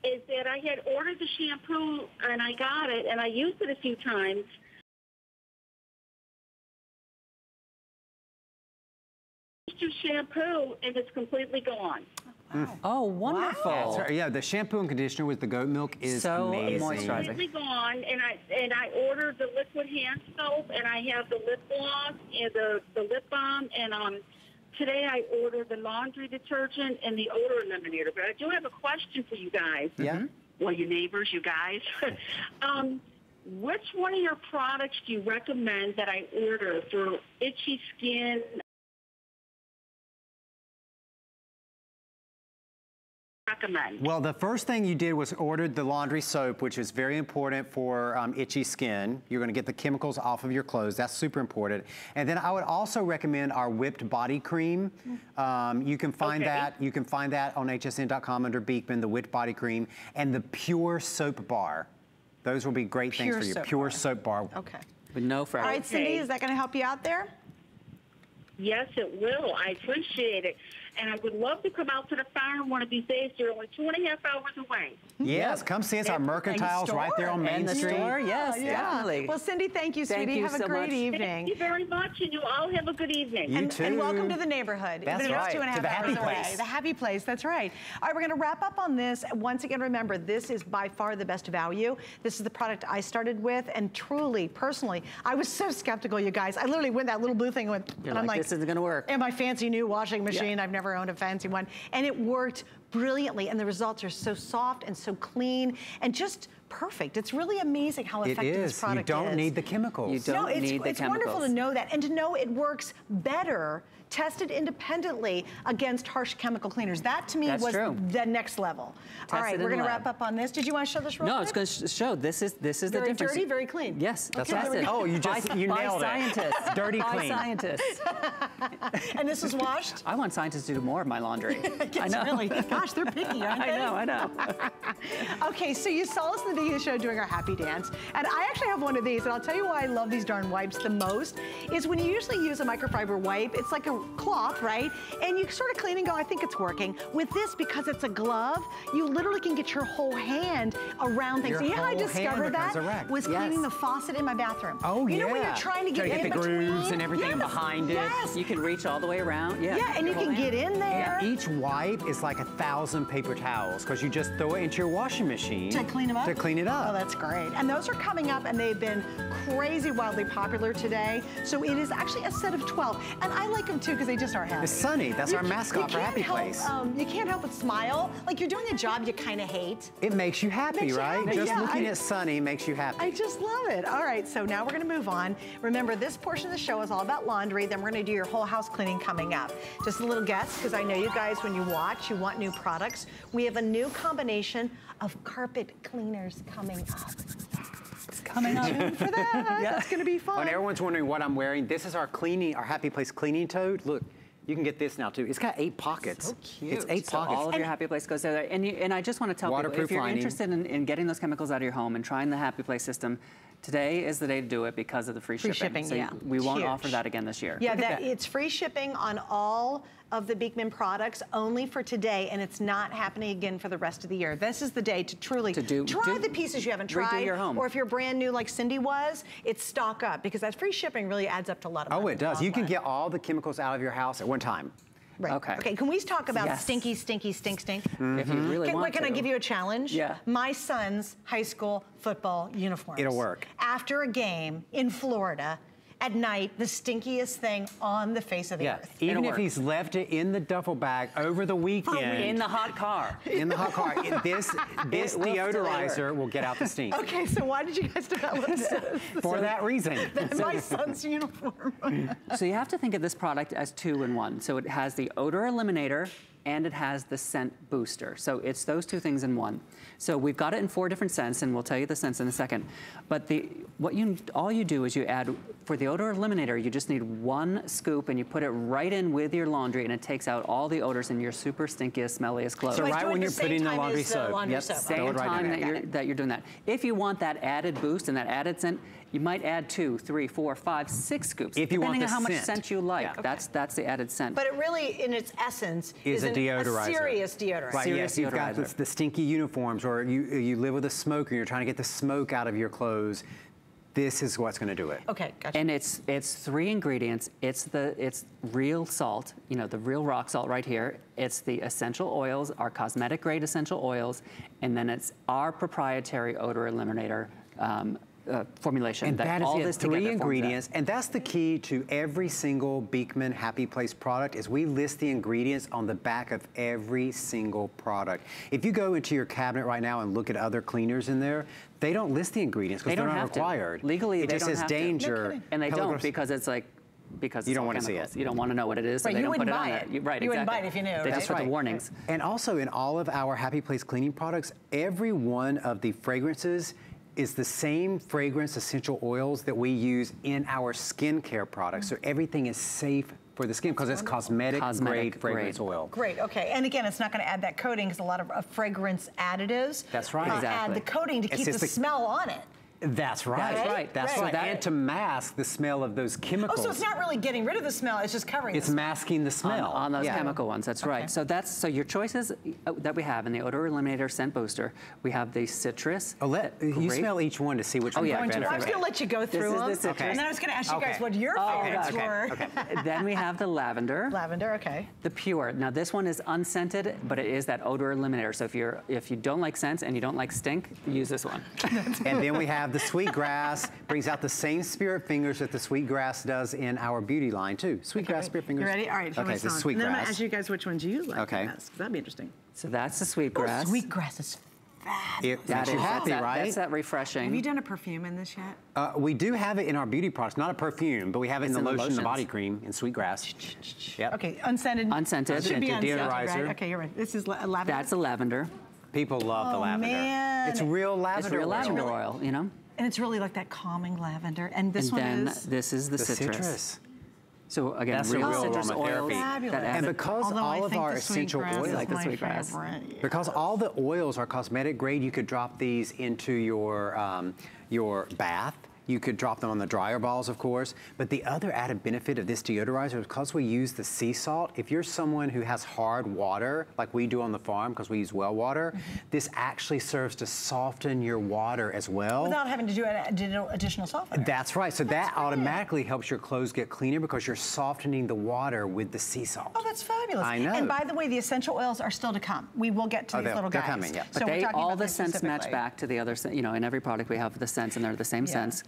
Speaker 6: is that I had ordered the shampoo and I got it and I used it a few times. Shampoo and it's completely gone.
Speaker 3: Oh, wonderful.
Speaker 4: That's right. Yeah, the shampoo and conditioner with the goat milk is
Speaker 3: So
Speaker 4: amazing.
Speaker 3: moisturizing.
Speaker 6: completely gone, and I and I ordered the liquid hand soap, and I have the lip gloss and the the lip balm, and um, today I ordered the laundry detergent and the odor eliminator. But I do have a question for you guys.
Speaker 4: Yeah.
Speaker 6: Well, you neighbors, you guys. [LAUGHS] um, which one of your products do you recommend that I order for itchy skin? Recommend.
Speaker 4: Well, the first thing you did was ordered the laundry soap, which is very important for um, itchy skin. You're going to get the chemicals off of your clothes. That's super important. And then I would also recommend our whipped body cream. Um, you can find
Speaker 6: Okay.
Speaker 4: that. You can find that on hsn.com under Beekman, the whipped body cream, and the pure soap bar. Those will be great things for you.
Speaker 2: soap
Speaker 4: pure
Speaker 2: bar.
Speaker 4: soap bar.
Speaker 2: Okay.
Speaker 3: With no
Speaker 2: All
Speaker 3: fragrance.
Speaker 2: right, Cindy,
Speaker 6: Okay.
Speaker 2: is that gonna help you out there?
Speaker 6: Yes, it will. I appreciate it. And I would love to come out to the farm one of these days. You're only two and a half hours away.
Speaker 4: Yes, come see us. Our
Speaker 2: And- and
Speaker 4: mercantiles right there on. Main
Speaker 3: the
Speaker 4: Street.
Speaker 3: store, yes,
Speaker 2: Yeah.
Speaker 3: definitely.
Speaker 2: Well, Cindy, thank you,
Speaker 3: Thank
Speaker 2: sweetie.
Speaker 3: you
Speaker 2: Have a great
Speaker 3: much.
Speaker 2: evening.
Speaker 6: Thank you very much, and you all have a good evening.
Speaker 4: You
Speaker 2: and,
Speaker 4: too.
Speaker 2: and welcome to the neighborhood.
Speaker 4: That's right,
Speaker 2: it's two
Speaker 4: to the
Speaker 2: hours
Speaker 4: happy
Speaker 2: away.
Speaker 4: place.
Speaker 2: The happy place, that's right. All right, we're gonna wrap up on this. Once again, remember, this is by far the best value. This is the product I started with, and truly, personally, I was so skeptical, you guys. I literally went that little blue thing and went,
Speaker 3: You're
Speaker 2: and I'm
Speaker 3: like,
Speaker 2: like,
Speaker 3: this isn't gonna work.
Speaker 2: And my fancy new washing machine, I've never owned a fancy one, and it worked brilliantly, and the results are so soft and so clean. And just perfect. It's really amazing how effective this product
Speaker 4: is.
Speaker 2: product
Speaker 4: You don't
Speaker 2: is.
Speaker 4: need the chemicals.
Speaker 3: You don't
Speaker 2: no, it's,
Speaker 3: need the
Speaker 2: it's wonderful to know that and to know it works better, tested independently against harsh chemical cleaners. That to me
Speaker 3: That's
Speaker 2: was
Speaker 3: true.
Speaker 2: the next level. All right, we're going to wrap up on this. Did you want to show this real
Speaker 3: No,
Speaker 2: quick?
Speaker 3: it's going to show this is this is
Speaker 2: Very
Speaker 3: the difference.
Speaker 2: dirty, very clean.
Speaker 3: Yes,
Speaker 2: Okay,
Speaker 3: that's
Speaker 2: there we
Speaker 4: Oh, you just
Speaker 3: by,
Speaker 4: you
Speaker 3: by
Speaker 4: nailed
Speaker 3: scientists.
Speaker 4: it. [LAUGHS] Dirty
Speaker 3: by
Speaker 4: clean.
Speaker 3: scientists. [LAUGHS] [LAUGHS]
Speaker 2: And this is washed.
Speaker 3: I want scientists to do more of my laundry. I
Speaker 2: It's
Speaker 3: know.
Speaker 2: really, gosh, they're picky, aren't
Speaker 3: I know. I know.
Speaker 2: Okay, so you saw us in the the show doing our happy dance, and I actually have one of these, and I'll tell you why I love these darn wipes the most, is when you usually use a microfiber wipe, it's like a cloth, right? And you sort of clean and go, I think it's working. With this, because it's a glove, you literally can get your whole hand around things.
Speaker 4: Your
Speaker 2: so you know how I discovered that?
Speaker 4: erect.
Speaker 2: Was
Speaker 3: Yes.
Speaker 2: cleaning the faucet in my bathroom.
Speaker 4: Oh,
Speaker 2: You know when you're trying to get
Speaker 4: Try to
Speaker 2: in
Speaker 4: get the
Speaker 2: between?
Speaker 4: grooves and everything
Speaker 2: Yes,
Speaker 4: behind it.
Speaker 2: Yes.
Speaker 3: You can reach all the way around. Yeah.
Speaker 2: yeah, and you can
Speaker 3: whole
Speaker 2: get in there.
Speaker 4: Each wipe is like a thousand paper towels because you just throw it into your washing machine
Speaker 2: To clean them up?
Speaker 4: To clean clean it up.
Speaker 2: Oh, that's great. And those are coming up and they've been crazy wildly popular today. So it is actually a set of 12. And I like them too because they just are happy.
Speaker 4: It's Sunny. That's
Speaker 2: You
Speaker 4: our mascot for Happy
Speaker 2: help,
Speaker 4: Place.
Speaker 2: Um, you can't help but smile. Like you're doing a job you kind of hate.
Speaker 4: It makes you happy,
Speaker 2: Makes you
Speaker 4: right?
Speaker 2: happy,
Speaker 4: Just
Speaker 2: yeah,
Speaker 4: looking
Speaker 2: I-
Speaker 4: at Sunny makes you happy.
Speaker 2: I just love it. All right, so now we're gonna move on. Remember, this portion of the show is all about laundry. Then we're gonna do your whole house cleaning coming up. Just a little guess, because I know you guys, when you watch, you want new products. We have a new combination of carpet cleaners coming up.
Speaker 3: It's coming up.
Speaker 2: Tune for that. [LAUGHS] yeah. That's gonna be fun.
Speaker 4: And everyone's wondering what I'm wearing. This is our cleaning, our Happy Place cleaning tote. Look, you can get this now too. It's got eight pockets.
Speaker 2: So cute.
Speaker 4: It's eight
Speaker 3: So
Speaker 4: pockets.
Speaker 3: all of your happy place goes there. And, you, and I just want to tell people, if you're
Speaker 4: lining.
Speaker 3: interested in, in getting those chemicals out of your home and trying the happy place system, today is the day to do it because of the free,
Speaker 2: Free
Speaker 3: shipping.
Speaker 2: shipping,
Speaker 3: So
Speaker 2: yeah.
Speaker 3: we won't
Speaker 2: Huge.
Speaker 3: offer that again this year.
Speaker 2: Yeah,
Speaker 4: Look at
Speaker 2: that,
Speaker 4: that.
Speaker 2: it's free shipping on all of the Beekman products only for today, and it's not happening again for the rest of the year. This is the day to truly
Speaker 3: To do-
Speaker 2: try
Speaker 3: do-
Speaker 2: the pieces you haven't tried,
Speaker 3: your home.
Speaker 2: or if you're brand new like Cindy was, it's stock up because that free shipping really adds up to a lot of money.
Speaker 4: Oh, it does. You can get all the chemicals out of your house at one time.
Speaker 2: Right.
Speaker 3: Okay.
Speaker 2: Okay. Can we talk about
Speaker 3: Yes.
Speaker 2: stinky, stinky, stink, stink? Mm-hmm.
Speaker 3: If you really
Speaker 2: Can,
Speaker 3: want
Speaker 2: wait, can I give you a challenge?
Speaker 3: Yeah.
Speaker 2: My son's high school football uniforms.
Speaker 4: It'll work.
Speaker 2: After a game in Florida, at night, the stinkiest thing on the face of the
Speaker 4: Yeah.
Speaker 2: earth.
Speaker 4: Even
Speaker 3: It'll
Speaker 4: if
Speaker 3: work.
Speaker 4: he's left it in the duffel bag over the weekend.
Speaker 3: In the hot car. [LAUGHS]
Speaker 4: in the hot car. This [LAUGHS] this deodorizer
Speaker 3: deliver.
Speaker 4: will get out the stink.
Speaker 2: Okay, so why did you guys develop [LAUGHS] this?
Speaker 4: For that reason.
Speaker 2: That's my son's uniform.
Speaker 3: So you have to think of this product as two in one. So it has the odor eliminator and it has the scent booster. So it's those two things in one. So we've got it in four different scents, and we'll tell you the scents in a second. But the what you all you do is you add for the odor eliminator, you just need one scoop and you put it right in with your laundry, and it takes out all the odors in your super stinkiest, smelliest clothes.
Speaker 4: So
Speaker 2: I
Speaker 4: right when you're
Speaker 2: same
Speaker 4: putting the
Speaker 2: time
Speaker 4: laundry
Speaker 2: as the
Speaker 4: soap.
Speaker 2: laundry
Speaker 4: Yep.
Speaker 2: soap.
Speaker 4: Throw
Speaker 3: same
Speaker 4: right
Speaker 3: time that you're, that you're doing that. If you want that added boost and that added scent, you might add two, three, four, five, six scoops.
Speaker 4: If you want
Speaker 3: depending on
Speaker 4: the
Speaker 3: how much
Speaker 4: scent.
Speaker 3: scent you like.
Speaker 4: Yeah.
Speaker 3: That's that's the added scent.
Speaker 2: But it really, in its essence,
Speaker 4: Is a
Speaker 2: an-
Speaker 4: deodorizer.
Speaker 2: serious deodorizer.
Speaker 4: Right,
Speaker 3: Serious
Speaker 4: yes, you've got the, the stinky uniforms, or you you live with a smoker, and you're trying to get the smoke out of your clothes. This is what's going to do it.
Speaker 2: Okay, gotcha.
Speaker 3: And it's it's three ingredients. It's the it's real salt, you know, the real rock salt right here. It's the essential oils, our cosmetic grade essential oils, and then it's our proprietary odor eliminator um, uh, formulation.
Speaker 4: And that is
Speaker 3: all
Speaker 4: it.
Speaker 3: this
Speaker 4: Three
Speaker 3: together that.
Speaker 4: ingredients, and that's the key to every single Beekman Happy Place product. Is we list the ingredients on the back of every single product. If you go into your cabinet right now and look at other cleaners in there, they don't list the ingredients because they're
Speaker 3: don't
Speaker 4: not
Speaker 3: have to.
Speaker 4: required.
Speaker 3: Legally,
Speaker 4: it
Speaker 3: they
Speaker 4: just
Speaker 3: don't
Speaker 4: says
Speaker 3: have. No
Speaker 4: danger.
Speaker 2: kidding.
Speaker 3: And they don't because it's like because
Speaker 4: You don't
Speaker 3: all
Speaker 4: wanna see it.
Speaker 3: You don't want to know what it is, so
Speaker 2: Right,
Speaker 3: they
Speaker 2: you
Speaker 3: don't put it
Speaker 2: wouldn't
Speaker 3: on
Speaker 2: buy it.
Speaker 3: You- right,
Speaker 2: You wouldn't
Speaker 3: exactly.
Speaker 2: buy it if you knew,
Speaker 3: They
Speaker 2: right?
Speaker 3: just put
Speaker 4: right.
Speaker 3: the warnings.
Speaker 4: And also in all of our Happy Place cleaning products, every one of the fragrances is the same fragrance essential oils that we use in our skincare products. So everything is safe for the skin because it's cosmetic,
Speaker 3: Cosmetic
Speaker 4: grade fragrance
Speaker 3: grade.
Speaker 4: oil.
Speaker 2: Great, okay. And again, it's not going to add that coating because a lot of uh, fragrance additives
Speaker 4: That's right.
Speaker 2: uh, add the coating to
Speaker 4: It's
Speaker 2: keep the
Speaker 4: the-
Speaker 2: smell on it.
Speaker 4: That's right.
Speaker 3: That's right.
Speaker 4: That's
Speaker 2: Right.
Speaker 4: right.
Speaker 3: So that-
Speaker 4: and to mask the smell of those chemicals.
Speaker 2: Oh,
Speaker 4: chemicals.
Speaker 2: so it's not really getting rid of the smell, it's just covering
Speaker 4: It's
Speaker 2: the smell.
Speaker 4: masking the smell.
Speaker 3: on those
Speaker 4: Yeah.
Speaker 3: chemical ones. That's
Speaker 2: Okay.
Speaker 3: right. So that's so your choices uh, that we have in the odor eliminator scent booster. We have the citrus.
Speaker 4: Oh, let, you smell each one to see which
Speaker 3: Oh,
Speaker 4: one
Speaker 3: yeah,
Speaker 4: you
Speaker 2: Going
Speaker 4: like
Speaker 2: to-
Speaker 4: better.
Speaker 2: I was going to let you go through
Speaker 3: is
Speaker 2: them.
Speaker 3: the citrus.
Speaker 2: And then I was going to ask you guys what your
Speaker 3: Oh,
Speaker 2: favorites
Speaker 3: okay,
Speaker 2: were.
Speaker 4: okay.
Speaker 3: then we have the lavender. [LAUGHS]
Speaker 2: Lavender, okay.
Speaker 3: The pure. Now this one is unscented, but it is that odor eliminator. So if you're if you don't like scents and you don't like stink, use this one.
Speaker 4: and then we have the sweetgrass, brings out the same spirit fingers that the sweetgrass does in our beauty line too. Sweetgrass spirit fingers.
Speaker 2: You ready? All right,
Speaker 4: Okay,
Speaker 2: we
Speaker 4: the
Speaker 2: go. And then I'm going to
Speaker 4: sweetgrass.
Speaker 2: ask you guys which ones you like
Speaker 4: Okay.
Speaker 2: the best. 'cause That'd be interesting.
Speaker 3: So that's the
Speaker 2: Oh,
Speaker 3: sweetgrass.
Speaker 2: sweetgrass is fabulous.
Speaker 4: It
Speaker 3: That
Speaker 4: makes you happy,
Speaker 3: that-
Speaker 4: right?
Speaker 3: That's that refreshing.
Speaker 2: Have you done a perfume in this yet?
Speaker 4: Uh, we do have it in our beauty products, not a perfume, but we have it
Speaker 3: It's
Speaker 4: in the
Speaker 3: in the
Speaker 4: lotion, the
Speaker 3: lotions.
Speaker 4: body cream, in sweetgrass. Yep.
Speaker 2: Okay, unscented.
Speaker 3: Unscented.
Speaker 2: It should be
Speaker 4: Unscented
Speaker 2: unscented,
Speaker 4: deodorizer.
Speaker 2: right? Okay, you're right. This is la- lavender.
Speaker 3: That's a lavender.
Speaker 4: People love the
Speaker 2: Oh,
Speaker 4: lavender.
Speaker 2: man.
Speaker 4: It's real lavender.
Speaker 3: It's real
Speaker 4: oil.
Speaker 3: lavender oil, you know.
Speaker 2: And it's really like that calming lavender. And this
Speaker 3: and
Speaker 2: one
Speaker 3: then
Speaker 2: is.
Speaker 3: this is the,
Speaker 4: The
Speaker 3: citrus.
Speaker 4: citrus.
Speaker 3: So again,
Speaker 4: That's
Speaker 3: real
Speaker 4: real
Speaker 3: citrus oils
Speaker 4: aromatherapy.
Speaker 2: Fabulous.
Speaker 3: that add
Speaker 4: And because
Speaker 2: Although I
Speaker 4: all of our essential
Speaker 2: sweetgrass
Speaker 4: oils,
Speaker 3: like the sweetgrass.
Speaker 2: favorite, yeah.
Speaker 4: because all the oils are cosmetic grade, you could drop these into your um, your bath You could drop them on the dryer balls, of course. But the other added benefit of this deodorizer is because we use the sea salt, if you're someone who has hard water, like we do on the farm because we use well water,
Speaker 2: Mm-hmm.
Speaker 4: this actually serves to soften your water as well.
Speaker 2: Without having to do an additional softener.
Speaker 4: That's right. So that
Speaker 2: brilliant.
Speaker 4: automatically helps your clothes get cleaner because you're softening the water with the sea salt.
Speaker 2: Oh, that's fabulous.
Speaker 4: I know.
Speaker 2: And by the way, the essential oils are still to come. We will get to
Speaker 4: Oh,
Speaker 2: these
Speaker 4: they're-
Speaker 2: little
Speaker 4: they're
Speaker 2: guys.
Speaker 4: coming, yeah.
Speaker 3: But
Speaker 2: So we're
Speaker 3: they,
Speaker 2: talking
Speaker 3: all
Speaker 2: about
Speaker 3: the scents match back to the other, scent- you know, in every product we have the scents and they're the same
Speaker 2: Yeah.
Speaker 3: scents.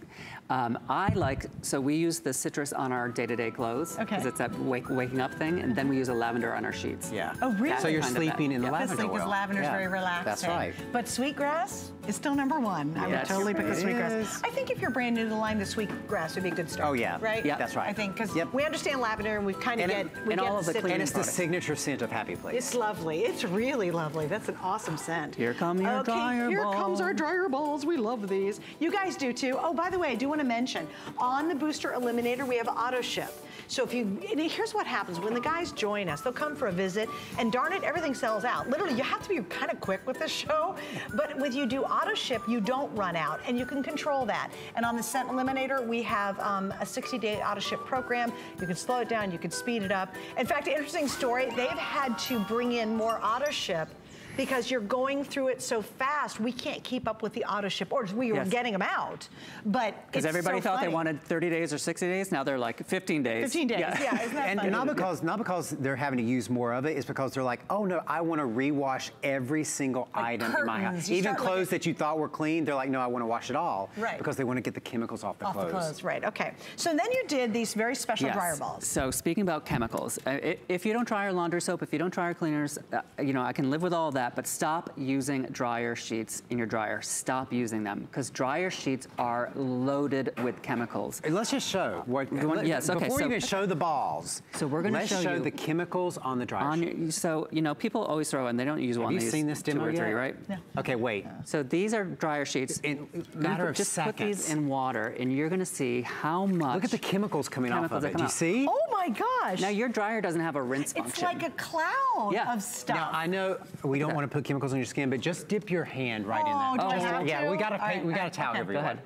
Speaker 3: Um, I like, so we use the citrus on our day-to-day clothes.
Speaker 2: Okay.
Speaker 3: Because it's that wake, waking up thing. And then we use a lavender on our sheets.
Speaker 4: Yeah.
Speaker 2: Oh, really?
Speaker 4: So you're sleeping in the
Speaker 3: Yeah.
Speaker 2: The
Speaker 4: lavender
Speaker 2: sleep is
Speaker 4: oil.
Speaker 2: lavender is
Speaker 4: Yeah,
Speaker 2: very relaxing.
Speaker 4: That's right.
Speaker 2: But sweetgrass is still number one. I would totally pick the sweetgrass.
Speaker 4: is.
Speaker 2: I think if you're brand new to the line, the sweetgrass would be a good start.
Speaker 4: Oh, yeah.
Speaker 2: Right?
Speaker 3: Yeah.
Speaker 4: That's right.
Speaker 2: I think because
Speaker 4: Yep.
Speaker 2: we understand lavender and we kind of get
Speaker 4: it-
Speaker 2: we
Speaker 3: and
Speaker 2: get
Speaker 3: all of the
Speaker 2: citrus.
Speaker 3: cleaning
Speaker 4: And it's the signature scent of Happy Place.
Speaker 2: It's lovely. It's really lovely. That's an awesome scent.
Speaker 3: Here come your
Speaker 2: okay,
Speaker 3: dryer
Speaker 2: Here comes our dryer balls. We love these. You guys do too. Oh, by the way, I do want to mention on the Booster Eliminator, we have auto ship. So if you, here's what happens when the guys join us, they'll come for a visit, and darn it, everything sells out. Literally, you have to be kind of quick with this [LAUGHS] show, but with you do auto ship, you don't run out, and you can control that. And on the Scent Eliminator, we have um, a 60-day auto ship program. You can slow it down, you can speed it up. In fact, interesting story, they've had to bring in more auto ship because you're going through it so fast, we can't keep up with the auto ship orders. We were
Speaker 3: Yes.
Speaker 2: getting them out, but
Speaker 3: Because everybody
Speaker 2: so
Speaker 3: thought they wanted 30 days or 60 days. Now they're like 15 days.
Speaker 2: 15 days. Yeah, isn't that [LAUGHS]
Speaker 4: And
Speaker 2: funny?
Speaker 4: not because not because they're having to use more of it, it's because they're like, oh no, I want to rewash every single
Speaker 2: Like
Speaker 4: item in my house.
Speaker 2: You
Speaker 4: Even
Speaker 2: start looking-
Speaker 4: clothes that you thought were clean, they're like, no, I want to wash it all.
Speaker 2: Right.
Speaker 4: Because they want to get the chemicals off the
Speaker 2: off
Speaker 4: clothes.
Speaker 2: the clothes, right? Okay. So then you did these very special
Speaker 3: Yes.
Speaker 2: dryer balls.
Speaker 3: So speaking about chemicals, uh, if you don't try our laundry soap, if you don't try our cleaners, uh, you know, I can live with all that, but stop using dryer sheets in your dryer. Stop using them because dryer sheets are loaded with chemicals.
Speaker 4: Let's just show. What, let-
Speaker 3: Yes, okay,
Speaker 4: Before
Speaker 3: so-
Speaker 4: you even show the balls,
Speaker 3: So we're gonna
Speaker 4: let's
Speaker 3: show you-
Speaker 4: the chemicals on the dryer
Speaker 3: On
Speaker 4: sheet.
Speaker 3: your, so, you know, people always throw, and they don't use one,
Speaker 4: Have you
Speaker 3: they
Speaker 4: seen this
Speaker 3: two
Speaker 4: demo
Speaker 3: or three,
Speaker 4: yet?
Speaker 3: right?
Speaker 2: Yeah.
Speaker 4: Okay, wait.
Speaker 3: So these are dryer sheets.
Speaker 4: In
Speaker 3: You're
Speaker 4: matter
Speaker 3: put-
Speaker 4: of
Speaker 3: just put these in water, and you're going to see how much.
Speaker 4: Look at the chemicals coming
Speaker 3: chemicals
Speaker 4: off of
Speaker 3: that
Speaker 4: it. Do you see?
Speaker 2: Oh my gosh!
Speaker 3: Now your dryer doesn't have a rinse
Speaker 2: it's
Speaker 3: function.
Speaker 2: like a cloud
Speaker 3: Yeah.
Speaker 2: of stuff.
Speaker 4: Now I know we don't
Speaker 3: that.
Speaker 4: Want to put chemicals on your skin, but just dip your hand right
Speaker 2: Oh,
Speaker 4: in that.
Speaker 2: do I
Speaker 4: Just-
Speaker 2: have
Speaker 4: yeah,
Speaker 2: to?
Speaker 4: we got a
Speaker 2: All right,
Speaker 4: we got
Speaker 2: all
Speaker 4: a towel
Speaker 2: okay.
Speaker 4: everywhere.
Speaker 3: Go ahead.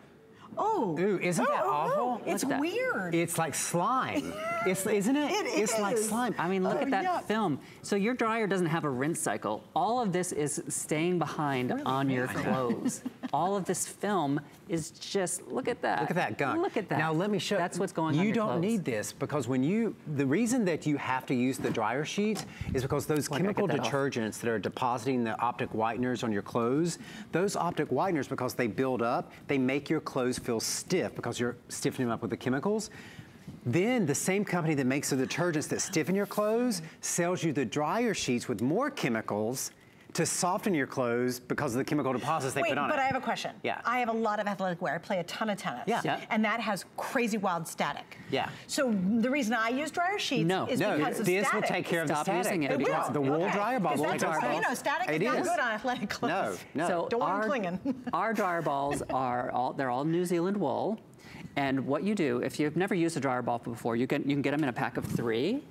Speaker 2: oh,
Speaker 4: Ooh, isn't that
Speaker 2: Oh, oh,
Speaker 4: awful?
Speaker 3: Oh, it's that.
Speaker 2: weird.
Speaker 4: It's like slime. [LAUGHS] It's isn't it?
Speaker 2: It
Speaker 4: It's like slime.
Speaker 3: I mean, look
Speaker 2: Oh,
Speaker 3: at that
Speaker 2: yuck.
Speaker 3: film. So your dryer doesn't have a rinse cycle. All of this is staying behind on your clothes. [LAUGHS] All of this film is just, look at that.
Speaker 4: Look at that gunk.
Speaker 3: Look at that.
Speaker 4: Now let me show. you.
Speaker 3: That's what's going
Speaker 4: you
Speaker 3: on You
Speaker 4: don't
Speaker 3: clothes.
Speaker 4: need this because when you, the reason that you have to use the dryer sheets is because those
Speaker 3: Like,
Speaker 4: chemical
Speaker 3: get that off.
Speaker 4: detergents that are depositing the optic whiteners on your clothes, those optic whiteners, because they build up, they make your clothes feel stiff because you're stiffening them up with the chemicals. Then the same company that makes the detergents that stiffen your clothes sells you the dryer sheets with more chemicals to soften your clothes because of the chemical deposits they
Speaker 2: Wait,
Speaker 4: put on
Speaker 2: but
Speaker 4: it.
Speaker 2: I have a question.
Speaker 4: Yeah.
Speaker 2: I have a lot of athletic wear. I play a ton of tennis.
Speaker 4: Yeah.
Speaker 3: Yeah.
Speaker 2: And that has crazy wild static.
Speaker 4: Yeah.
Speaker 2: So the reason I use dryer sheets
Speaker 3: No.
Speaker 2: is
Speaker 4: no,
Speaker 2: because of
Speaker 4: this will take care of the static.
Speaker 3: using it
Speaker 4: The, the wool
Speaker 2: Okay.
Speaker 4: dryer ball
Speaker 2: 'Cause
Speaker 4: will
Speaker 2: that's
Speaker 4: take care of.
Speaker 2: You know, static
Speaker 4: It
Speaker 2: is not
Speaker 4: is.
Speaker 2: good on athletic clothes.
Speaker 4: No, no. [LAUGHS]
Speaker 3: So
Speaker 2: Don't want
Speaker 3: our,
Speaker 2: them clinging. [LAUGHS]
Speaker 3: our dryer balls are all, they're all New Zealand wool. And what you do, if you've never used a dryer ball before, you can, you can get them in a pack of three,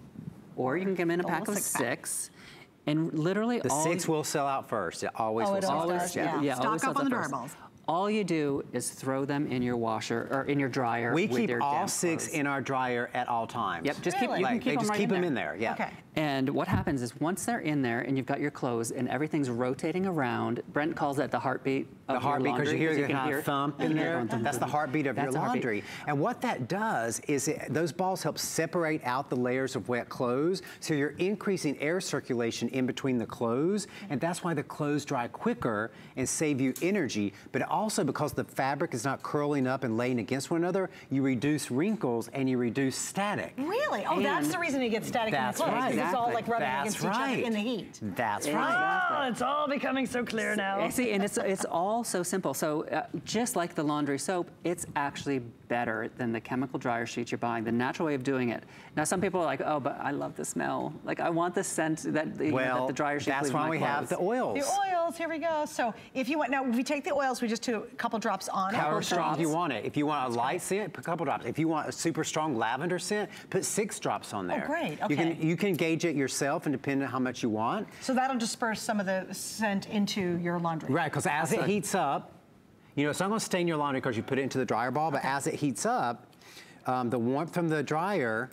Speaker 3: or you can get them in a pack of
Speaker 2: six-pack.
Speaker 3: six. And literally
Speaker 4: The
Speaker 3: all
Speaker 4: six will sell out first. It always
Speaker 2: Oh,
Speaker 4: will
Speaker 2: it
Speaker 4: sell out
Speaker 2: always
Speaker 4: first.
Speaker 2: does, yeah. Stock up on the
Speaker 3: first.
Speaker 2: balls.
Speaker 3: All you do is throw them in your washer or in your dryer.
Speaker 4: We
Speaker 3: with
Speaker 4: keep
Speaker 3: your
Speaker 4: all six
Speaker 3: clothes.
Speaker 4: in our dryer at all times.
Speaker 3: Yep, just keep.
Speaker 2: Really?
Speaker 3: You can
Speaker 4: Like,
Speaker 3: keep
Speaker 4: they
Speaker 3: them
Speaker 4: just
Speaker 3: right
Speaker 4: keep
Speaker 3: in
Speaker 4: them
Speaker 3: there.
Speaker 4: in there. Yeah.
Speaker 2: Okay.
Speaker 3: And what happens is once they're in there and you've got your clothes and everything's rotating around, Brent calls that the heartbeat of
Speaker 4: The heartbeat, because you
Speaker 3: your
Speaker 4: hear
Speaker 3: laundry,
Speaker 4: the kind of thump in
Speaker 3: you can hear
Speaker 4: there.
Speaker 3: thump,
Speaker 4: That's the
Speaker 3: thump, thump.
Speaker 4: heartbeat of
Speaker 3: That's
Speaker 4: your
Speaker 3: the heartbeat.
Speaker 4: laundry. And what that does is it, those balls help separate out the layers of wet clothes, so you're increasing air circulation in between the clothes, and that's why the clothes dry quicker and save you energy. But also because the fabric is not curling up and laying against one another, you reduce wrinkles and you reduce static.
Speaker 2: Really? Oh, that's the reason you get static in the
Speaker 4: That's
Speaker 2: clothes.
Speaker 4: right.
Speaker 2: 'Cause It's all like rubbing
Speaker 4: That's
Speaker 2: against each
Speaker 4: right.
Speaker 2: other in the heat.
Speaker 4: That's
Speaker 3: Exactly.
Speaker 4: right.
Speaker 2: Oh, it's all becoming so clear now.
Speaker 3: And See, and it's it's all so simple. So uh, just like the laundry soap, it's actually better than the chemical dryer sheets you're buying. The natural way of doing it. Now, some people are like, "Oh, but I love the smell. Like, I want the scent that the, you know,
Speaker 4: Well,
Speaker 3: that the dryer sheets
Speaker 4: that's why
Speaker 3: my
Speaker 4: we have the oils.
Speaker 2: The oils, here we go. So if you want, now if we take the oils, we just do a couple drops on it.
Speaker 4: However strong
Speaker 2: drops.
Speaker 4: you want it. If you want a light scent, put a couple drops. If you want a super strong lavender scent, put six drops on there.
Speaker 2: Oh, great, okay.
Speaker 4: You can you can gauge it yourself and depending on how much you want.
Speaker 2: So that'll disperse some of the scent into your laundry.
Speaker 4: Right, because as it heats up, You know, it's not gonna stain your laundry because you put it into the dryer ball, but as it heats up, um, the warmth from the dryer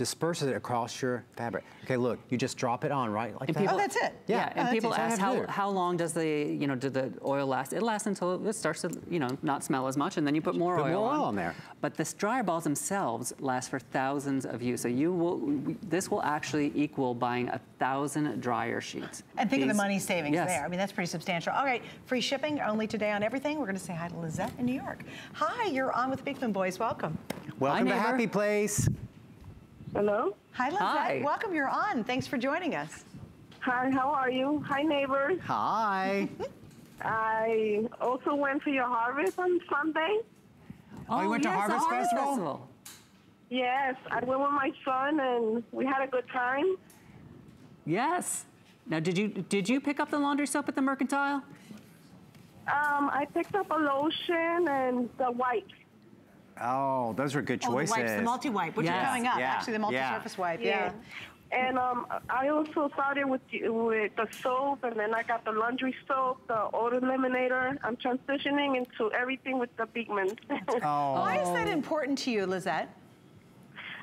Speaker 4: disperses it across your fabric. Okay, look, you just drop it on, right? Like
Speaker 3: And
Speaker 4: that.
Speaker 3: people-
Speaker 2: Oh, that's it.
Speaker 3: Yeah,
Speaker 4: Yeah.
Speaker 3: and
Speaker 2: Oh,
Speaker 3: people ask how,
Speaker 4: have to do.
Speaker 3: how long does the, you know, do the oil last? It lasts until it starts to, you know, not smell as much, and then you put more
Speaker 4: Put
Speaker 3: oil
Speaker 4: more
Speaker 3: on.
Speaker 4: oil on there.
Speaker 3: But the dryer balls themselves last for thousands of use. So you will, this will actually equal buying a thousand dryer sheets.
Speaker 2: And think of the money savings
Speaker 3: yes.
Speaker 2: there. I mean, that's pretty substantial. All right, free shipping only today on everything. We're going to say hi to Lizette in New York. Hi, you're on with Big Beekman Boys. Welcome.
Speaker 4: Welcome to
Speaker 3: neighbor.
Speaker 4: Happy Place.
Speaker 7: Hello?
Speaker 2: Hi, Lizette.
Speaker 3: Hi.
Speaker 2: Welcome. You're on. Thanks for joining us.
Speaker 7: Hi, how are you? Hi, neighbors.
Speaker 4: Hi. [LAUGHS]
Speaker 7: I also went to your harvest on Sunday.
Speaker 4: Oh, you went to
Speaker 3: yes, the
Speaker 4: Harvest Festival?
Speaker 7: Yes, I went with my son and we had a good time.
Speaker 3: Yes. Now, did you did you pick up the laundry soap at the Mercantile?
Speaker 7: Um, I picked up a lotion and the wipes.
Speaker 4: Oh, those were good
Speaker 2: Oh, the
Speaker 4: choices.
Speaker 2: wipes, the multi-wipe, which
Speaker 3: Yes.
Speaker 2: is coming up.
Speaker 4: Yeah.
Speaker 2: Actually, the multi-surface
Speaker 4: Yeah.
Speaker 2: wipe. Yeah.
Speaker 7: And um, I also started with the, with the soap, and then I got the laundry soap, the odor eliminator. I'm transitioning into everything with the Beekman. [LAUGHS]
Speaker 4: Oh.
Speaker 2: Why is that important to you, Lizette?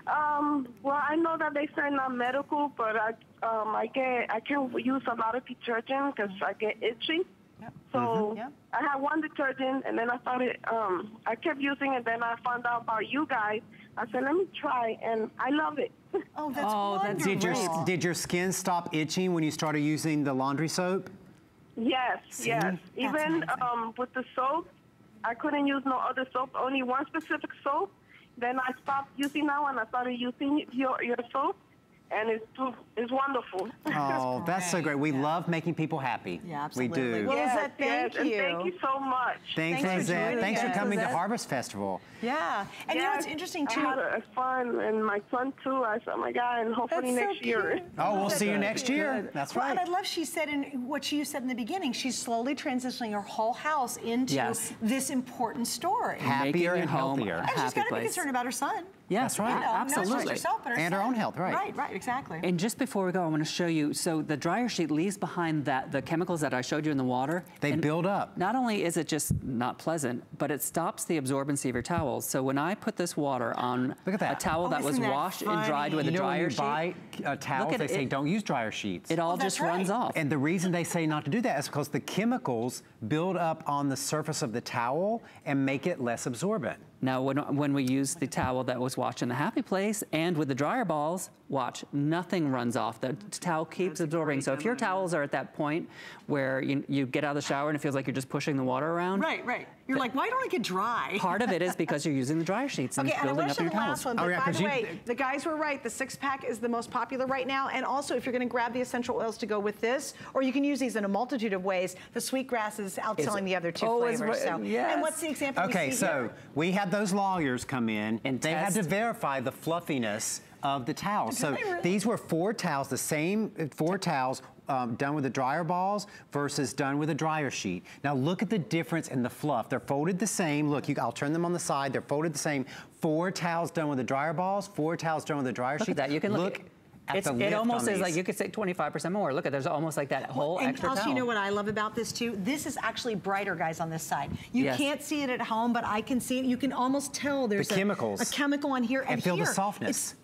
Speaker 7: Um, well, I know that they say not medical, but I um, I get I can use a lot of detergent because I get itchy.
Speaker 2: Yep.
Speaker 7: So
Speaker 2: Yep.
Speaker 7: I had one detergent, and then I started. Um, I kept using it. Then I found out about you guys. I said, let me try, and I love it.
Speaker 2: Oh, [LAUGHS] that's
Speaker 3: Oh, that's-
Speaker 2: wonderful.
Speaker 4: Did your did your skin stop itching when you started using the laundry soap?
Speaker 7: yes, yes.
Speaker 2: That's
Speaker 7: Even um, with the soap, I couldn't use no other soap. Only one specific soap. Then I stopped using that one. I started using your your soap, and it's it's wonderful.
Speaker 4: Oh, that's so great. We love making people happy.
Speaker 2: Yeah, absolutely.
Speaker 4: We do.
Speaker 2: Well,
Speaker 7: yes,
Speaker 2: Lizette, thank
Speaker 7: yes, and
Speaker 2: you.
Speaker 7: thank you so much.
Speaker 4: Thanks,
Speaker 2: Thanks for
Speaker 4: Lizette.
Speaker 2: joining
Speaker 4: Thanks for
Speaker 2: us.
Speaker 4: coming to Harvest Festival.
Speaker 2: Yeah. And you know what's
Speaker 7: Yes,
Speaker 2: interesting,
Speaker 7: I
Speaker 2: too?
Speaker 7: had a fun, and my son too. I said, "Oh my God!" And hopefully
Speaker 2: That's so
Speaker 7: next year.
Speaker 2: cute.
Speaker 4: Oh, we'll
Speaker 2: That's
Speaker 4: see you next
Speaker 2: cute.
Speaker 4: year. That's right.
Speaker 2: Well, and I love she said in what you said in the beginning. She's slowly transitioning her whole house into
Speaker 3: Yes.
Speaker 2: this important story.
Speaker 4: Happier
Speaker 3: Making
Speaker 4: and healthier.
Speaker 3: a
Speaker 2: and she's
Speaker 3: happy
Speaker 2: got to be concerned about her son.
Speaker 3: Yes,
Speaker 4: That's right.
Speaker 2: You know, Not
Speaker 3: absolutely.
Speaker 2: just herself, but
Speaker 4: And
Speaker 2: our
Speaker 4: own health, right.
Speaker 2: Right, right, exactly.
Speaker 3: And just before we go, I want to show you. So the dryer sheet leaves behind that the chemicals that I showed you in the water.
Speaker 4: They build up.
Speaker 3: Not only is it just not pleasant, but it stops the absorbency of your towels. So when I put this water on
Speaker 4: Look at that.
Speaker 3: a towel
Speaker 2: Oh,
Speaker 3: that was
Speaker 2: that
Speaker 3: washed and dried
Speaker 2: funny?
Speaker 3: with
Speaker 4: You
Speaker 3: a
Speaker 4: know when
Speaker 3: dryer
Speaker 4: you
Speaker 3: sheet,
Speaker 4: buy uh, towels,
Speaker 3: at
Speaker 4: they
Speaker 3: it.
Speaker 4: say don't use dryer sheets.
Speaker 3: it all
Speaker 2: Oh, that's
Speaker 3: just runs
Speaker 2: right.
Speaker 3: off.
Speaker 4: And the reason they say not to do that is because the chemicals build up on the surface of the towel and make it less absorbent.
Speaker 3: Now, when, when we use the towel that was washed in the happy place and with the dryer balls, watch, nothing runs off. The towel keeps absorbing. So if your towels are at that point where you, you get out of the shower and it feels like you're just pushing the water around,
Speaker 2: right, right. You're like, why don't I get dry? [LAUGHS]
Speaker 3: part of it is because you're using the dryer sheets and
Speaker 2: Okay,
Speaker 3: it's
Speaker 2: and I
Speaker 3: building
Speaker 2: want
Speaker 3: up your
Speaker 2: the
Speaker 3: towels.
Speaker 2: last one,
Speaker 4: Oh,
Speaker 2: but
Speaker 4: yeah,
Speaker 2: by
Speaker 4: 'cause
Speaker 2: the
Speaker 4: you-
Speaker 2: way, the guys were right. The six pack is the most popular right now. And also, if you're going to grab the essential oils to go with this, or you can use these in a multitude of ways, the sweetgrass is outselling the other two
Speaker 3: oh, it's
Speaker 2: flavors.
Speaker 3: right-
Speaker 2: So,
Speaker 3: yes.
Speaker 2: and what's the example? we
Speaker 4: Okay,
Speaker 2: see
Speaker 4: so
Speaker 2: here?
Speaker 4: we had those lawyers come in.
Speaker 3: And
Speaker 4: they had to verify the fluffiness of the towel. So
Speaker 2: really?
Speaker 4: these were four towels, the same uh, four towels um, done with the dryer balls versus done with a dryer sheet. Now look at the difference in the fluff. They're folded the same. Look, you, I'll turn them on the side. They're folded the same. Four towels done with the dryer balls, four towels done with the dryer
Speaker 3: Look
Speaker 4: sheet.
Speaker 3: at that. You can look.
Speaker 4: at
Speaker 3: it's, it almost
Speaker 4: on
Speaker 3: is like you could say 25% more. Look at there's almost like that whole
Speaker 2: and
Speaker 3: extra
Speaker 2: also,
Speaker 3: towel.
Speaker 2: you know what I love about this too? This is actually brighter, guys, on this side. You
Speaker 3: Yes.
Speaker 2: can't see it at home, but I can see it. You can almost tell there's a-
Speaker 4: chemicals.
Speaker 2: a, chemical on here.
Speaker 4: And feel the
Speaker 2: here,
Speaker 4: softness.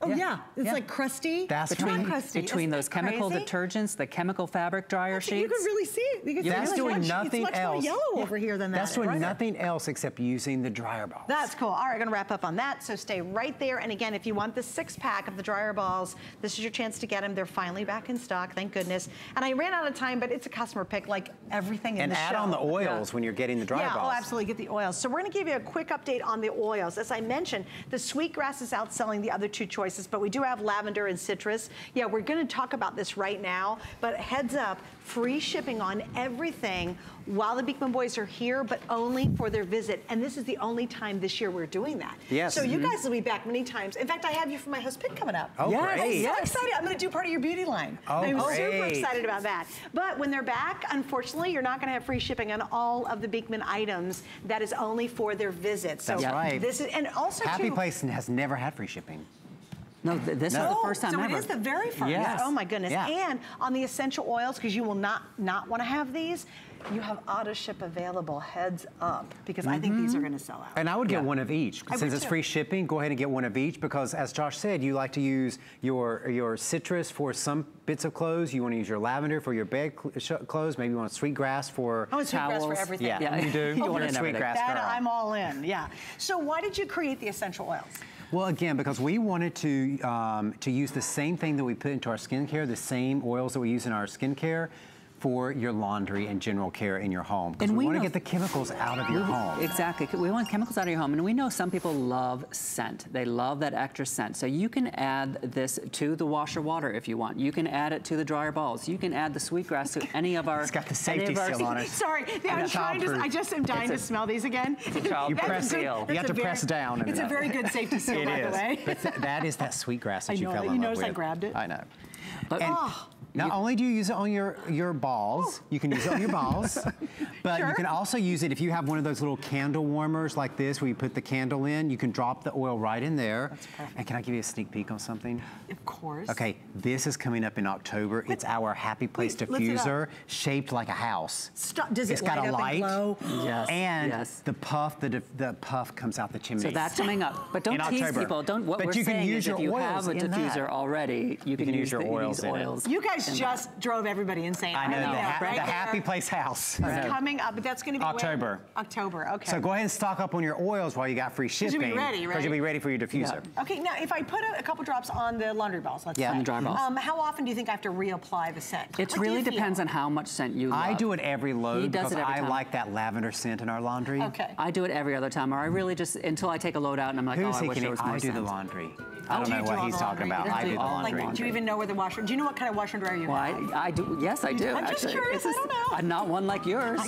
Speaker 2: It's- Oh yeah,
Speaker 3: Yeah,
Speaker 2: it's
Speaker 3: yeah.
Speaker 2: like crusty.
Speaker 4: That's
Speaker 2: It's not crusty.
Speaker 3: between
Speaker 2: Isn't
Speaker 3: those chemical
Speaker 2: crazy?
Speaker 3: detergents, the chemical fabric dryer
Speaker 2: You
Speaker 3: sheets.
Speaker 2: You can really see it. You can see
Speaker 4: That's
Speaker 2: it's
Speaker 4: doing
Speaker 2: much,
Speaker 4: nothing
Speaker 2: it's much
Speaker 4: else.
Speaker 2: more yellow over here than that.
Speaker 4: That's doing
Speaker 2: right?
Speaker 4: nothing else except using the dryer balls.
Speaker 2: That's cool. All right, going to wrap up on that. So stay right there. And again, if you want the six pack of the dryer balls, this is your chance to get them. They're finally back in stock, thank goodness. And I ran out of time, but it's a customer pick, like everything in
Speaker 4: and
Speaker 2: the
Speaker 4: add on the oils when you're getting the dryer
Speaker 2: yeah, oh,
Speaker 4: balls.
Speaker 2: oh, absolutely. Get the oils. So we're going to give you a quick update on the oils. As I mentioned, the sweetgrass is outselling the other two choices, but we do have lavender and citrus. Yeah, we're going to talk about this right now, but heads up, free shipping on everything while the Beekman Boys are here, but only for their visit. And this is the only time this year we're doing that.
Speaker 4: Yes.
Speaker 2: So you mm-hmm. guys will be back many times. In fact, I have you for my husband coming up.
Speaker 4: Oh,
Speaker 3: Yes,
Speaker 2: I'm
Speaker 4: great.
Speaker 2: so excited. I'm going to do part of your beauty line.
Speaker 4: Oh,
Speaker 2: I'm super excited about that. But when they're back, unfortunately, you're not going to have free shipping on all of the Beekman items. That is only for their visit. So
Speaker 4: That's right.
Speaker 2: This is, and also
Speaker 4: Happy
Speaker 2: too,
Speaker 4: Place has never had free shipping.
Speaker 3: No, th- this
Speaker 4: No.
Speaker 3: is the first time
Speaker 2: so
Speaker 3: ever.
Speaker 2: it is the very first.
Speaker 4: Yes.
Speaker 2: Oh my goodness.
Speaker 4: Yeah.
Speaker 2: And on the essential oils, because you will not not want to have these. you have auto ship available, heads up, because I think these are mm-hmm. gonna sell out.
Speaker 4: And I would get
Speaker 3: Yeah.
Speaker 4: one of each.
Speaker 2: I
Speaker 4: Since it's
Speaker 2: too.
Speaker 4: free shipping, go ahead and get one of each because as Josh said, you like to use your, your citrus for some bits of clothes. You want to use your lavender for your bed cl- clothes. Maybe you want sweetgrass for
Speaker 2: I want sweetgrass for everything.
Speaker 4: Yeah,
Speaker 3: Yeah.
Speaker 4: you do. [LAUGHS]
Speaker 3: You
Speaker 4: You're
Speaker 3: want
Speaker 4: a
Speaker 3: it in
Speaker 2: That
Speaker 4: girl.
Speaker 2: I'm all in, yeah. So why did you create the essential oils?
Speaker 4: Well, again, because we wanted to um, to use the same thing that we put into our skincare, the same oils that we use in our skincare, for your laundry and general care in your home. Because
Speaker 3: And
Speaker 4: we,
Speaker 3: we
Speaker 4: want to get the chemicals out of your home.
Speaker 3: Exactly. We want chemicals out of your home. And we know some people love scent. They love that extra scent. So you can add this to the washer water if you want. You can add it to the dryer balls. You can add the sweetgrass to any of our.
Speaker 4: It's got the safety
Speaker 3: our-
Speaker 4: seal on it. [LAUGHS]
Speaker 2: Sorry, I'm trying to. I just am dying to smell these again.
Speaker 4: You press-
Speaker 2: good-
Speaker 4: you have to
Speaker 2: very-
Speaker 4: press down
Speaker 2: It's a very good safety [LAUGHS] seal,
Speaker 4: It
Speaker 2: by the
Speaker 4: is.
Speaker 2: way.
Speaker 4: But th- that is that sweetgrass that [LAUGHS]
Speaker 2: I
Speaker 4: you
Speaker 2: know
Speaker 4: fell in
Speaker 2: You
Speaker 4: love
Speaker 2: noticed I grabbed it?
Speaker 4: I know.
Speaker 3: But
Speaker 4: And
Speaker 2: Oh.
Speaker 4: Not only do you use it on your, your balls, you can use it on your balls, [LAUGHS] but
Speaker 2: Sure.
Speaker 4: you can also use it if you have one of those little candle warmers like this where you put the candle in, you can drop the oil right in there. That's perfect. And can I give you a sneak peek on something?
Speaker 2: Of course.
Speaker 4: Okay, this is coming up in October. It's our Happy Place
Speaker 2: Wait, lift it up.
Speaker 4: diffuser shaped like a house.
Speaker 2: Stop. Does
Speaker 4: It's
Speaker 2: it
Speaker 4: got
Speaker 2: light
Speaker 4: a
Speaker 2: up
Speaker 4: light.
Speaker 2: and glow?
Speaker 3: Yes.
Speaker 4: And
Speaker 3: yes.
Speaker 4: the puff, the, the puff comes out the chimney.
Speaker 3: So that's coming up. But don't tease
Speaker 4: October.
Speaker 3: people. Don't. What
Speaker 4: But
Speaker 3: we're
Speaker 4: you can
Speaker 3: saying
Speaker 4: use
Speaker 3: is
Speaker 4: your
Speaker 3: if you
Speaker 4: oils
Speaker 3: have a diffuser
Speaker 4: that.
Speaker 3: already, you, can,
Speaker 4: use your
Speaker 3: the,
Speaker 4: oils
Speaker 3: these
Speaker 4: in it.
Speaker 3: oils.
Speaker 2: You guys
Speaker 3: in
Speaker 2: just drove everybody insane.
Speaker 4: I know,
Speaker 2: right
Speaker 4: the,
Speaker 2: there,
Speaker 4: ha-
Speaker 2: right
Speaker 4: the
Speaker 2: there.
Speaker 4: Happy Place house.
Speaker 2: It's coming up, but that's going to be when?
Speaker 4: October.
Speaker 2: October. Okay.
Speaker 4: So go ahead and stock up on your oils while you got free shipping.
Speaker 2: Because you'll be ready,
Speaker 4: Because you'll be ready for your diffuser.
Speaker 2: Okay, now if I put a, a couple drops on the laundry balls, let's
Speaker 4: Yeah,
Speaker 2: say,
Speaker 4: on the
Speaker 3: dry balls.
Speaker 2: Um, how often do you think I have to reapply the scent?
Speaker 3: It really
Speaker 2: you feel?
Speaker 3: depends on how much scent you love.
Speaker 4: I do it every load
Speaker 3: He does
Speaker 4: because
Speaker 3: it every
Speaker 4: I
Speaker 3: time.
Speaker 4: like that lavender scent in our laundry.
Speaker 2: Okay.
Speaker 3: I do it every other time, or I really just until I take a load out and I'm like,
Speaker 4: Who's
Speaker 3: oh, I wish
Speaker 4: thinking
Speaker 3: there was more
Speaker 4: I do the laundry? I don't
Speaker 2: Do you
Speaker 4: know
Speaker 2: do
Speaker 4: what he's talking
Speaker 2: laundry?
Speaker 4: about. I
Speaker 3: do
Speaker 4: do the
Speaker 3: all
Speaker 2: Like, do you even know where the washer? Do you know what kind of washer and dryer you
Speaker 3: Well,
Speaker 2: have?
Speaker 3: I, I do. Yes, I do.
Speaker 2: I'm just
Speaker 3: actually.
Speaker 2: curious,
Speaker 3: It's
Speaker 2: I don't know.
Speaker 3: I'm not one like yours.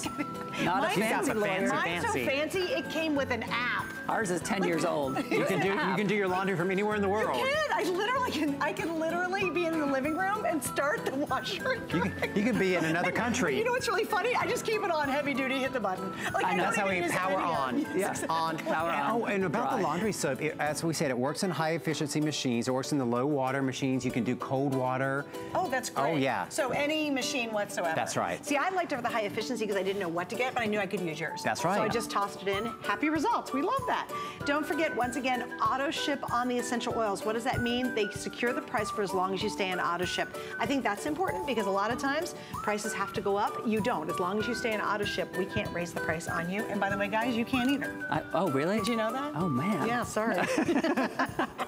Speaker 3: not a
Speaker 2: Mine's
Speaker 3: fancy
Speaker 2: so
Speaker 3: lawyer.
Speaker 2: Mine's so
Speaker 4: fancy.
Speaker 2: fancy, it came with an app.
Speaker 3: Ours is 10 years old. [LAUGHS]
Speaker 4: You can do you can do your laundry from anywhere in the world.
Speaker 2: You
Speaker 4: world.
Speaker 2: can. I literally can. I can literally be in the living room and start the washer. and
Speaker 4: You
Speaker 2: dryer.
Speaker 4: can, you can be in another [LAUGHS] country.
Speaker 2: You know what's really funny? I just keep it on heavy duty, hit the button. Like,
Speaker 3: I know.
Speaker 2: don't
Speaker 4: That's how we power on.
Speaker 2: of- [LAUGHS]
Speaker 3: Yeah.
Speaker 4: On.
Speaker 3: Power on.
Speaker 4: Oh, and about the laundry soap, as we said, it works in high efficiency machines. It works in the low water machines. You can do cold water.
Speaker 2: Oh, that's oh, great.
Speaker 4: Oh, yeah.
Speaker 2: So any machine whatsoever.
Speaker 4: That's right.
Speaker 2: See, I liked it for the high efficiency because I didn't know what to get, but I knew I could use yours.
Speaker 4: That's right.
Speaker 2: So I just tossed it in. Happy results. We love that. Don't forget, once again, auto ship on the essential oils. What does that mean? They secure the price for as long as you stay on auto ship. I think that's important because a lot of times prices have to go up. You don't. As long as you stay on auto ship, we can't raise the price on you. And by the way, guys, you can't either.
Speaker 3: I, oh, really?
Speaker 2: Did you know that?
Speaker 3: Oh, man.
Speaker 2: Yeah, sorry. [LAUGHS]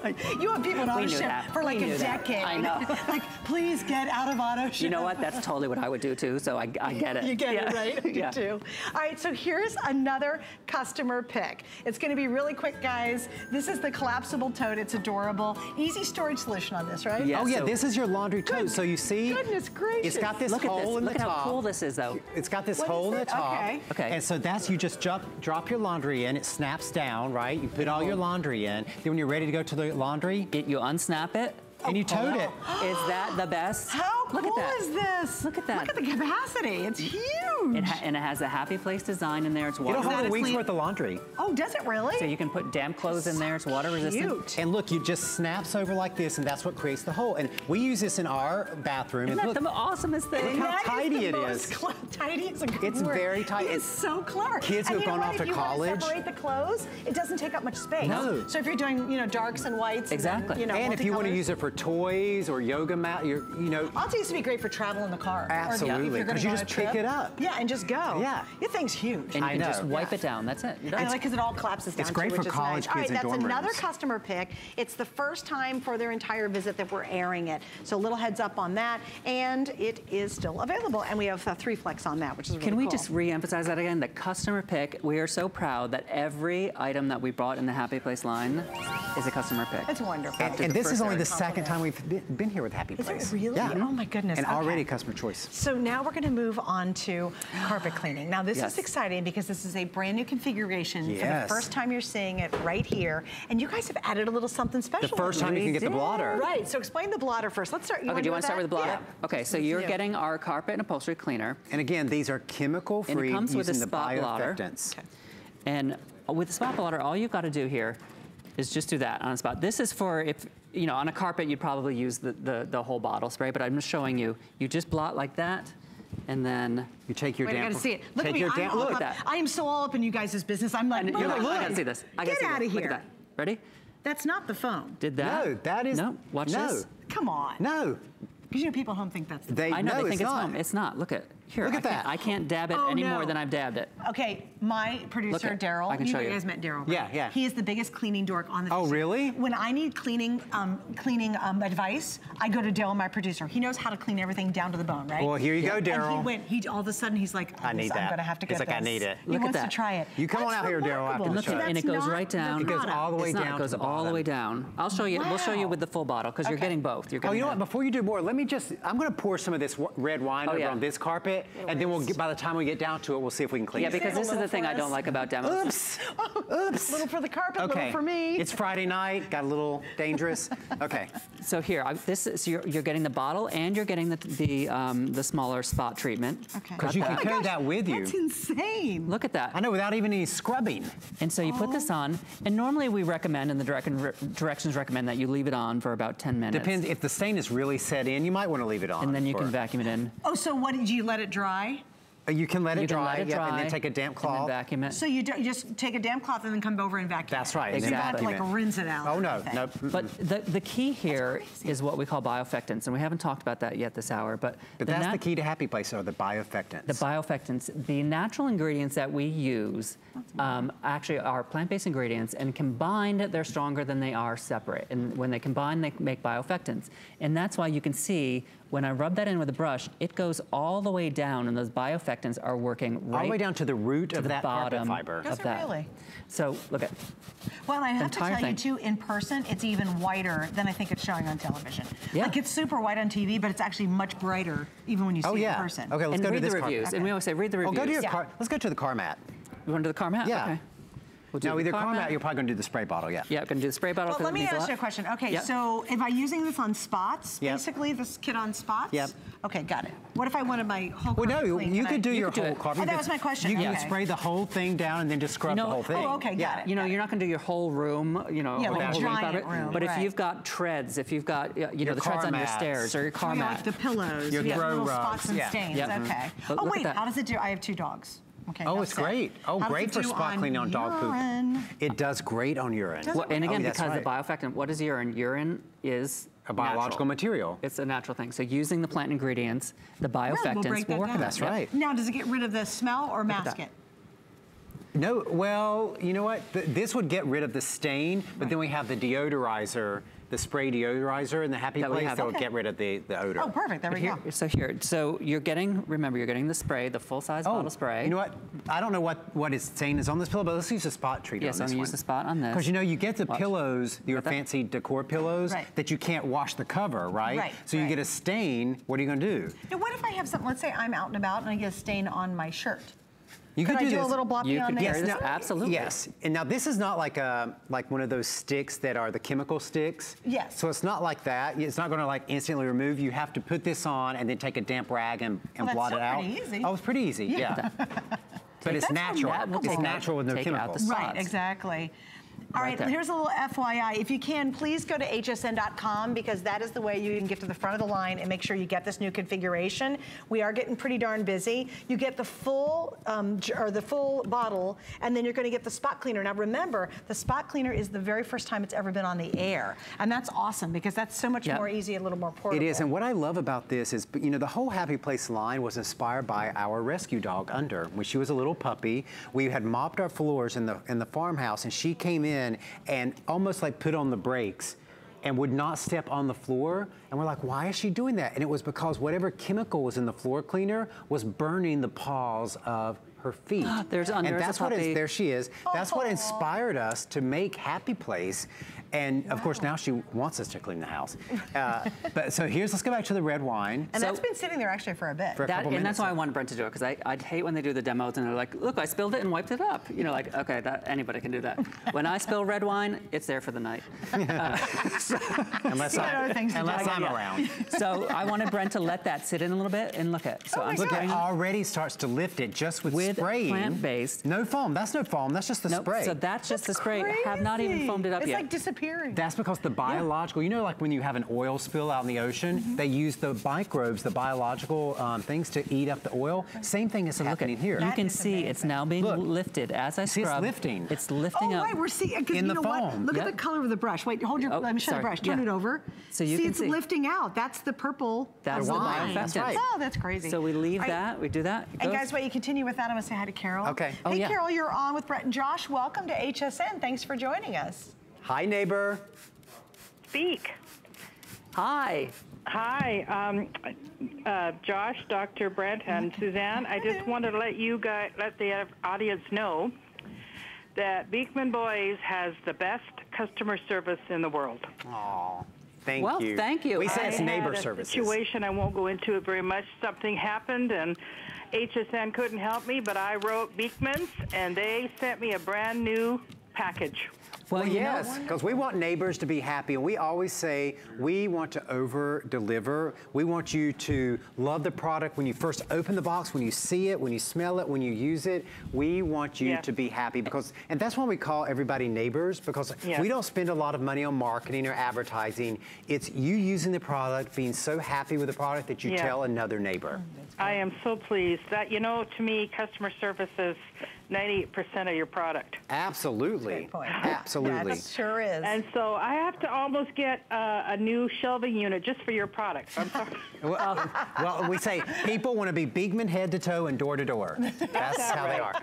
Speaker 2: [LAUGHS] you have people in auto
Speaker 3: knew
Speaker 2: ship
Speaker 3: that.
Speaker 2: for like a
Speaker 3: knew that.
Speaker 2: decade.
Speaker 3: I know. [LAUGHS]
Speaker 2: like, please get out of auto ship.
Speaker 3: You know what? That's totally what I would do too. So I, I get it.
Speaker 2: You get
Speaker 3: Yeah.
Speaker 2: it, right? [LAUGHS]
Speaker 3: yeah.
Speaker 2: You do. All right, so here's another customer pick. It's gonna be really quick, guys. This is the collapsible tote. It's adorable. Easy storage solution on this, right?
Speaker 3: Yeah.
Speaker 4: oh yeah,
Speaker 3: so-
Speaker 4: this is your laundry tote. So you see,
Speaker 2: goodness gracious.
Speaker 4: it's got this
Speaker 3: Look at
Speaker 4: hole
Speaker 3: this.
Speaker 4: in
Speaker 3: Look
Speaker 4: the
Speaker 3: at
Speaker 4: top.
Speaker 3: how cool this is, though.
Speaker 4: It's got this
Speaker 2: What
Speaker 4: hole in the
Speaker 2: it?
Speaker 4: top.
Speaker 2: Okay.
Speaker 3: Okay.
Speaker 4: And so that's you just drop, drop your laundry in. It snaps down, right? You put all your laundry in. Then when you're ready to go to the laundry,
Speaker 3: It, you unsnap it.
Speaker 4: And you oh, tote it. [GASPS]
Speaker 3: Is that the best?
Speaker 2: How
Speaker 3: Look
Speaker 2: cool
Speaker 3: at that.
Speaker 2: is this?
Speaker 3: Look at that.
Speaker 2: Look at the capacity. It's huge.
Speaker 3: It ha- and it has a happy place design in there. It's water
Speaker 4: It'll hold a week's worth of laundry.
Speaker 2: oh, does it really?
Speaker 3: So you can put damp clothes in there. It's water resistant.
Speaker 2: Cute.
Speaker 4: And look, it just snaps over like this, and that's what creates the hole. And we use this in our bathroom.
Speaker 3: Isn't
Speaker 4: and
Speaker 3: that
Speaker 4: look,
Speaker 3: the awesomest thing?
Speaker 4: Look how
Speaker 2: That is
Speaker 4: tidy
Speaker 2: the
Speaker 4: it
Speaker 2: most
Speaker 4: is. [LAUGHS]
Speaker 2: cl- tidy is a good
Speaker 4: It's
Speaker 2: word.
Speaker 4: very tidy.
Speaker 2: It is so clever.
Speaker 4: Kids who have gone off to college-
Speaker 2: Want separate the clothes, it doesn't take up much space.
Speaker 4: No.
Speaker 2: So if you're doing, you know, darks and whites, and
Speaker 3: Exactly.
Speaker 2: you know,
Speaker 4: and if you want to use it for toys or yoga mat, you're, you know,
Speaker 2: I'll tell you, this would be great for travel in the car.
Speaker 4: Absolutely,
Speaker 2: you're gonna
Speaker 4: 'cause you just pick it up.
Speaker 2: Yeah, and just go.
Speaker 4: Yeah.
Speaker 2: Your thing's huge.
Speaker 3: And you
Speaker 4: I
Speaker 3: can just wipe
Speaker 2: Yeah.
Speaker 3: it down. That's it. You're
Speaker 2: I like because it all collapses down.
Speaker 4: It's great
Speaker 2: too,
Speaker 4: for
Speaker 2: which is
Speaker 4: college
Speaker 2: nice. All right,
Speaker 4: kids in
Speaker 2: that's another
Speaker 4: rooms.
Speaker 2: customer pick. It's the first time for their entire visit that we're airing it. So a little heads up on that. And it is still available. And we have uh, three flex on that, which is really
Speaker 3: Can we
Speaker 2: cool.
Speaker 3: just re-emphasize that again? The customer pick. We are so proud that every item that we brought in the Happy Place line is a customer pick.
Speaker 2: It's wonderful.
Speaker 4: and, and this is only the
Speaker 3: airing.
Speaker 4: Second time we've been, been here with Happy
Speaker 2: Is it
Speaker 4: Place.
Speaker 2: really?
Speaker 4: Yeah.
Speaker 2: Oh my goodness.
Speaker 4: And
Speaker 2: Okay.
Speaker 4: already a customer choice.
Speaker 2: So now we're going to move on to carpet [GASPS] cleaning. Now this
Speaker 3: Yes.
Speaker 2: is exciting because this is a brand new configuration for the
Speaker 4: Yes.
Speaker 2: first time you're seeing it right here. And you guys have added a little something special.
Speaker 4: The first time you can get the blotter.
Speaker 2: Right, so explain the blotter first. Let's start. You
Speaker 3: oh,
Speaker 2: Okay,
Speaker 3: do you want to start with the blotter?
Speaker 2: Yeah.
Speaker 3: Okay, so you're
Speaker 2: do.
Speaker 3: getting our carpet and upholstery cleaner.
Speaker 4: And again, these are chemical
Speaker 3: And
Speaker 4: free
Speaker 3: it comes with a
Speaker 4: using the
Speaker 3: spot blotter.
Speaker 4: bioeffectants.
Speaker 3: And with the spot blotter, all you've got to do here is just do that on a spot. This is for if, you know, on a carpet, you'd probably use the, the, the whole bottle spray, but I'm just showing you. You just blot like that, and then
Speaker 4: You take your
Speaker 2: Wait, I gotta see it. Look
Speaker 4: take
Speaker 2: at me.
Speaker 4: Your
Speaker 2: I'm
Speaker 4: damp.
Speaker 2: all
Speaker 3: look
Speaker 2: up.
Speaker 3: at that.
Speaker 2: I am so all up in you guys' business. I'm like,
Speaker 3: and you're like,
Speaker 2: look,
Speaker 3: I gotta see this. I gotta
Speaker 2: Get
Speaker 3: see
Speaker 2: out
Speaker 3: this.
Speaker 2: of
Speaker 3: Look
Speaker 2: here.
Speaker 3: at that. Ready?
Speaker 2: That's not the phone.
Speaker 3: Did that?
Speaker 4: No, that is-
Speaker 3: No, watch
Speaker 4: no.
Speaker 3: this.
Speaker 2: Come on.
Speaker 4: No,
Speaker 2: Because you know people at home think that's the
Speaker 4: they
Speaker 3: I know
Speaker 4: no,
Speaker 3: they
Speaker 4: it's
Speaker 3: think it's
Speaker 4: not.
Speaker 3: home. It's not. Look at here.
Speaker 4: Look
Speaker 3: I
Speaker 4: at
Speaker 3: can't-
Speaker 4: that.
Speaker 3: I can't dab it
Speaker 2: Oh,
Speaker 3: any
Speaker 2: no.
Speaker 3: more than I've dabbed it.
Speaker 2: Okay, my producer Daryl.
Speaker 3: I can show you.
Speaker 2: guys met Daryl.
Speaker 4: Yeah,
Speaker 2: right?
Speaker 4: yeah.
Speaker 2: He is the biggest cleaning dork on the.
Speaker 4: Oh,
Speaker 2: face
Speaker 4: really?
Speaker 2: When I need cleaning, um, cleaning um, advice, I go to Daryl, my producer. He knows how to clean everything down to the bone, right?
Speaker 4: Well, here you go,
Speaker 2: And
Speaker 4: Daryl.
Speaker 2: he went. He all of a sudden he's like,
Speaker 4: I need
Speaker 2: I'm
Speaker 4: that.
Speaker 2: gonna have to
Speaker 4: He's
Speaker 2: get
Speaker 4: like, I need it.
Speaker 2: He
Speaker 3: Look at
Speaker 2: wants
Speaker 3: that.
Speaker 2: to try it.
Speaker 4: You come on
Speaker 2: That's
Speaker 4: out here, Daryl, after
Speaker 2: remarkable.
Speaker 4: the show.
Speaker 3: at and it goes right down.
Speaker 4: It goes all the way
Speaker 3: It's not.
Speaker 4: down
Speaker 3: It goes all the way down. I'll show you. We'll show you with the full bottle because you're getting both. You're
Speaker 4: Oh, you know what? Before you do more, let me just, I'm going to pour some of this red wine
Speaker 3: Oh,
Speaker 4: over on this carpet, and then we'll get, by the time we get down to it, we'll see if we can clean
Speaker 3: Yeah,
Speaker 4: it.
Speaker 2: Yeah, because
Speaker 3: this is the thing
Speaker 2: for
Speaker 3: I don't like about demos.
Speaker 4: Oops. [LAUGHS] Oops.
Speaker 2: Little for the carpet,
Speaker 4: Okay.
Speaker 2: little for me.
Speaker 4: It's Friday night, got a little dangerous. Okay.
Speaker 3: So here, I, this is you're, you're getting the bottle and you're getting the the um, the smaller spot treatment.
Speaker 2: Okay.
Speaker 4: Because you
Speaker 3: Got
Speaker 4: can
Speaker 3: that.
Speaker 4: carry
Speaker 2: gosh,
Speaker 4: that with you.
Speaker 2: That's insane.
Speaker 3: Look at that.
Speaker 4: I know, without even any scrubbing.
Speaker 3: And so you put this
Speaker 2: Oh.
Speaker 3: on, and normally we recommend, and the direct, directions recommend that you leave it on for about 10 minutes.
Speaker 4: Depends, if the stain is really set in, you might want to leave it on.
Speaker 3: And then you
Speaker 4: for-
Speaker 3: can vacuum it in.
Speaker 2: Oh, so what did you let it dry?
Speaker 4: Uh, You can let it
Speaker 3: you can
Speaker 4: dry,
Speaker 3: let it
Speaker 4: yep,
Speaker 3: dry.
Speaker 4: and then take a damp
Speaker 3: And
Speaker 4: cloth.
Speaker 3: then vacuum it.
Speaker 2: So you, do, you just take a damp cloth and then come over and vacuum.
Speaker 4: That's
Speaker 2: it.
Speaker 4: right.
Speaker 2: So you don't have to
Speaker 3: Exactly.
Speaker 2: like rinse it out.
Speaker 4: Oh, no, no.
Speaker 3: But the, the key here is what we call bioeffectants, and we haven't talked about that yet this hour. But,
Speaker 4: But
Speaker 3: the
Speaker 4: that's the key to happy place are the bioeffectants.
Speaker 3: The bioeffectants, the natural ingredients that we use, um, actually are plant-based ingredients, and combined, they're stronger than they are separate. And when they combine, they make bioeffectants. And that's why you can see when I rub that in with a brush, it goes all the way down, and those bioeffectants are working right
Speaker 4: All the way down to the root
Speaker 3: to
Speaker 4: of
Speaker 3: the
Speaker 4: that carpet
Speaker 3: bottom
Speaker 4: fiber.
Speaker 2: Does
Speaker 3: of
Speaker 2: it
Speaker 3: that.
Speaker 2: really?
Speaker 3: So look at
Speaker 2: Well, I have to
Speaker 3: entire
Speaker 2: tell you too, in person, it's even whiter than I think it's showing on television.
Speaker 3: Yeah.
Speaker 2: Like it's super white on TV, but it's actually much brighter even when you oh, see
Speaker 4: Oh,
Speaker 2: it in person.
Speaker 4: Okay, let's
Speaker 3: and
Speaker 4: go to
Speaker 3: read the
Speaker 4: this carpet.
Speaker 3: reviews. And we always say read the reviews.
Speaker 4: Oh,
Speaker 3: reviews.
Speaker 4: go to your
Speaker 2: Yeah.
Speaker 4: car. Let's go to the car mat.
Speaker 3: You want to do the car mat?
Speaker 4: Yeah.
Speaker 3: Okay. We'll
Speaker 4: Now, either
Speaker 3: car
Speaker 4: car mat,
Speaker 3: mat.
Speaker 4: you're probably going to do the spray bottle, yeah.
Speaker 3: Yeah, going to do the spray bottle.
Speaker 2: Well,
Speaker 3: 'cause
Speaker 2: let me
Speaker 3: needs a
Speaker 2: ask
Speaker 3: lot.
Speaker 2: you a question. Okay,
Speaker 3: Yep.
Speaker 2: so if I'm using this on spots,
Speaker 4: Yep.
Speaker 2: basically this kit on spots?
Speaker 4: Yep.
Speaker 2: Okay, got it. What if I wanted my whole
Speaker 4: Well, no, you,
Speaker 2: clean?
Speaker 4: you
Speaker 2: Can I-
Speaker 4: could do
Speaker 3: You
Speaker 4: your
Speaker 3: could
Speaker 4: whole
Speaker 3: it.
Speaker 4: carpet.
Speaker 2: Oh, that was my question.
Speaker 4: You can spray the whole thing down and then just scrub
Speaker 3: You
Speaker 4: the whole thing.
Speaker 2: Oh, okay, got
Speaker 4: yeah.
Speaker 2: it.
Speaker 3: You know, you're not going to do your whole room, you know,
Speaker 2: Yeah,
Speaker 3: or
Speaker 2: like
Speaker 3: the
Speaker 2: a
Speaker 3: whole
Speaker 2: giant room,
Speaker 3: But if you've got treads, if you've got, you know,
Speaker 4: Your
Speaker 3: the treads on your stairs or your car mat.
Speaker 2: like the pillows.
Speaker 4: Your
Speaker 2: you
Speaker 4: throw rugs,
Speaker 2: spots and stains. Okay. Oh wait, how does it do? I have two dogs. Okay.
Speaker 4: Oh,
Speaker 2: that's
Speaker 4: it's
Speaker 2: it.
Speaker 4: great. Oh,
Speaker 2: How
Speaker 4: great for
Speaker 2: do
Speaker 4: spot
Speaker 2: on
Speaker 4: cleaning on dog poop. It does great on urine.
Speaker 3: Well, and again,
Speaker 4: Oh,
Speaker 3: because
Speaker 4: right.
Speaker 3: the bioeffectant, what is urine? Urine is
Speaker 4: A biological
Speaker 3: natural.
Speaker 4: material.
Speaker 3: It's a natural thing. So using the plant ingredients, the
Speaker 2: we'll break
Speaker 3: will
Speaker 2: that
Speaker 3: work
Speaker 2: down.
Speaker 4: That's
Speaker 3: that. Yep.
Speaker 4: right.
Speaker 2: Now, does it get rid of the smell or mask it?
Speaker 4: No, well, you know what? Th- this would get rid of the stain, but then we have the deodorizer, the spray deodorizer in the happy
Speaker 3: That
Speaker 4: place
Speaker 3: have.
Speaker 4: that would
Speaker 2: Okay.
Speaker 4: get rid of the, the odor.
Speaker 2: Oh, perfect. There we
Speaker 3: Here,
Speaker 2: go.
Speaker 3: so here, so you're getting, remember, you're getting the spray, the full-size
Speaker 4: Oh,
Speaker 3: bottle spray.
Speaker 4: You know what? I don't know what, what is saying is on this pillow, but let's use the spot treatment
Speaker 3: Yes,
Speaker 4: on
Speaker 3: I'm
Speaker 4: this
Speaker 3: gonna use the spot on this.
Speaker 4: Because you know, you get the
Speaker 3: Watch.
Speaker 4: pillows, your
Speaker 3: Got that?
Speaker 4: fancy decor pillows,
Speaker 2: Right.
Speaker 4: that you can't wash the cover, right?
Speaker 2: Right,
Speaker 4: So you get a stain, what are you gonna do?
Speaker 2: Now, what if I have something? Let's say I'm out and about and I get a stain on my shirt.
Speaker 4: You
Speaker 2: Could
Speaker 4: could
Speaker 2: I do a little blotting
Speaker 3: You
Speaker 2: on
Speaker 3: could
Speaker 2: there?
Speaker 3: carry this-
Speaker 4: now-
Speaker 3: absolutely.
Speaker 4: Yes, and now this is not like a like one of those sticks that are the chemical sticks.
Speaker 2: Yes.
Speaker 4: So it's not like that. It's not going to like instantly remove. You have to put this on and then take a damp rag and, and
Speaker 2: Well,
Speaker 4: blot
Speaker 2: still
Speaker 4: it out.
Speaker 2: pretty easy.
Speaker 4: Oh, it's pretty easy. Yeah. [LAUGHS] but it's natural.
Speaker 2: remarkable.
Speaker 4: It's
Speaker 3: Take
Speaker 4: natural with no
Speaker 3: take out the
Speaker 4: chemicals.
Speaker 2: Right, exactly. All
Speaker 3: Right
Speaker 2: right, here's a little FYI. If you can, please go to hsn.com because that is the way you can get to the front of the line and make sure you get this new configuration. We are getting pretty darn busy. You get the full um, or the full bottle, and then you're going to get the spot cleaner. Now remember, the spot cleaner is the very first time it's ever been on the air, and that's awesome because that's so much
Speaker 3: Yep.
Speaker 2: more easy, a little more portable.
Speaker 4: It is, and what I love about this is, you know, the whole Happy Place line was inspired by our rescue dog, Under. When she was a little puppy, we had mopped our floors in the in the farmhouse, and she came in and almost like put on the brakes and would not step on the floor. And we're like, why is she doing that? And it was because whatever chemical was in the floor cleaner was burning the paws of her feet. [GASPS]
Speaker 3: There's Under
Speaker 4: and that's what is,
Speaker 3: puppy.
Speaker 4: there she is. That's what inspired us to make Happy Place. And of course, now she wants us to clean the house. Uh, but so here's, let's go back to the red wine.
Speaker 2: and
Speaker 3: So-
Speaker 2: that's been sitting there actually for a bit.
Speaker 4: For a
Speaker 3: That,
Speaker 4: couple
Speaker 3: and
Speaker 4: minutes.
Speaker 3: that's why I wanted Brent to do it because I I'd hate when they do the demos and they're like, look, I spilled it and wiped it up. You know, like okay, that anybody can do that. [LAUGHS] when I spill red wine, it's there for the night. [LAUGHS] [LAUGHS]
Speaker 4: unless, I,
Speaker 2: other things to do.
Speaker 4: unless I'm
Speaker 3: Yeah.
Speaker 4: around.
Speaker 3: So I wanted Brent to let that sit in a little bit and look at. So
Speaker 2: Oh
Speaker 3: I'm
Speaker 4: Look,
Speaker 3: spraying
Speaker 4: it already starts to lift it just with,
Speaker 3: With
Speaker 4: spraying.
Speaker 3: plant-based.
Speaker 4: No foam. That's no foam. That's just the
Speaker 3: Nope,
Speaker 4: spray.
Speaker 3: So that's just the spray. Have not even foamed it up
Speaker 2: it's
Speaker 3: yet.
Speaker 2: like disappearing. Disappearing.
Speaker 4: That's because the biological, you know, like when you have an oil spill out in the ocean,
Speaker 2: Mm-hmm.
Speaker 4: they use the microbes, the biological um, things to eat up the oil. Same thing is
Speaker 3: Look at
Speaker 4: happening here.
Speaker 3: You
Speaker 2: That
Speaker 3: can
Speaker 2: is
Speaker 3: see it's now being
Speaker 4: Look.
Speaker 3: lifted as I
Speaker 4: See, it's lifting.
Speaker 3: It's lifting
Speaker 2: Oh,
Speaker 3: up.
Speaker 2: right, we're seeing, because
Speaker 4: In
Speaker 2: you
Speaker 4: the
Speaker 2: know what?
Speaker 4: foam.
Speaker 2: Look at the color of the brush. Wait, hold your,
Speaker 3: Oh,
Speaker 2: let me show the brush. Turn
Speaker 3: Yeah.
Speaker 2: it over.
Speaker 3: So you
Speaker 2: see,
Speaker 3: can
Speaker 2: it's
Speaker 3: see.
Speaker 2: lifting out. That's the purple
Speaker 3: That's the
Speaker 2: line.
Speaker 4: Right.
Speaker 2: Oh, that's crazy.
Speaker 3: So we leave
Speaker 2: All right.
Speaker 3: that, we do that.
Speaker 2: And guys, while you continue with that, I'm going to say hi to Carol.
Speaker 4: Okay.
Speaker 3: Oh,
Speaker 2: hey. Carol, you're on with Brent and Josh. Welcome to HSN. Thanks for joining us.
Speaker 4: Hi, neighbor.
Speaker 8: speak.
Speaker 3: Hi.
Speaker 8: Hi, um, uh, Josh, Dr. Brent, and Suzanne. I just wanted to let you guys, let the audience know that Beekman Boys has the best customer service in the world.
Speaker 4: Aw, thank
Speaker 3: Well,
Speaker 4: you.
Speaker 3: Well, thank you.
Speaker 4: We say it's neighbor service.
Speaker 8: situation. I won't go into it very much. Something happened, and HSN couldn't help me, but I wrote Beekman's, and they sent me a brand new package.
Speaker 4: Well,
Speaker 3: know-
Speaker 4: yes, because we want neighbors to be happy, and we always say we want to over deliver. We want you to love the product when you first open the box, when you see it, when you smell it, when you use it. We want you
Speaker 8: Yes.
Speaker 4: to be happy because, and that's why we call everybody neighbors because
Speaker 8: Yes.
Speaker 4: we don't spend a lot of money on marketing or advertising. It's you using the product, being so happy with the product that you
Speaker 8: Yeah.
Speaker 4: tell another neighbor.
Speaker 8: I am so pleased that you know. To me, customer service is 98% of your product.
Speaker 4: Absolutely,
Speaker 2: Great point. [LAUGHS]
Speaker 4: absolutely.
Speaker 2: That sure is.
Speaker 8: And so I have to almost get uh, a new shelving unit just for your product. I'm sorry. [LAUGHS]
Speaker 4: Well, well, we say people want to be Beekman head to toe and door to door. [LAUGHS] That's how they are.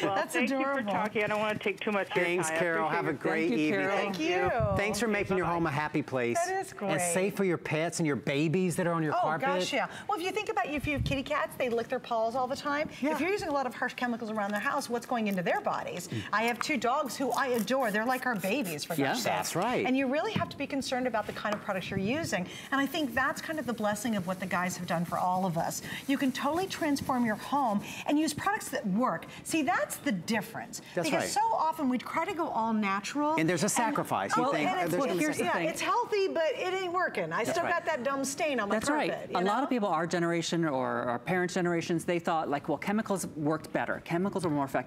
Speaker 8: well,
Speaker 2: That's
Speaker 8: thank you for talking. I don't want to take too much of your
Speaker 4: Thanks,
Speaker 8: time. I
Speaker 4: Carol. Have a
Speaker 8: appreciate
Speaker 4: great
Speaker 3: you,
Speaker 4: evening.
Speaker 3: Carol.
Speaker 2: Thank you.
Speaker 4: Thanks for making your home a happy place.
Speaker 2: That is
Speaker 4: And safe for your pets and your babies that are on your
Speaker 2: Oh
Speaker 4: carpet.
Speaker 2: Oh, gosh, yeah. Well, if you think about if you have kitty cats, they lick their paws all the time.
Speaker 4: Yeah.
Speaker 2: If you're using a lot of harsh chemicals around their house, what's going into their bodies? Mm. I have two dogs who I adore. They're like our babies, for
Speaker 3: Yeah.
Speaker 2: gosh.
Speaker 4: That's right.
Speaker 2: And you really have to be concerned about the kind of products you're using. And I think that's kind of the blessing of what the guys have done for all of us. You can totally transform your home and use products that work. See, that's the difference.
Speaker 4: That's
Speaker 2: because
Speaker 4: right.
Speaker 2: so often we try to go all natural.
Speaker 4: And there's a sacrifice. You
Speaker 2: well,
Speaker 4: think,
Speaker 2: and it's, well, here's,
Speaker 3: the
Speaker 2: yeah,
Speaker 3: thing.
Speaker 2: it's healthy, but it ain't working. I still
Speaker 4: right.
Speaker 2: got that dumb stain on my
Speaker 3: That's
Speaker 2: carpet.
Speaker 3: right. A lot of people, our generation or our parents' generations, they thought like, well, chemicals worked better. Chemicals are more effective.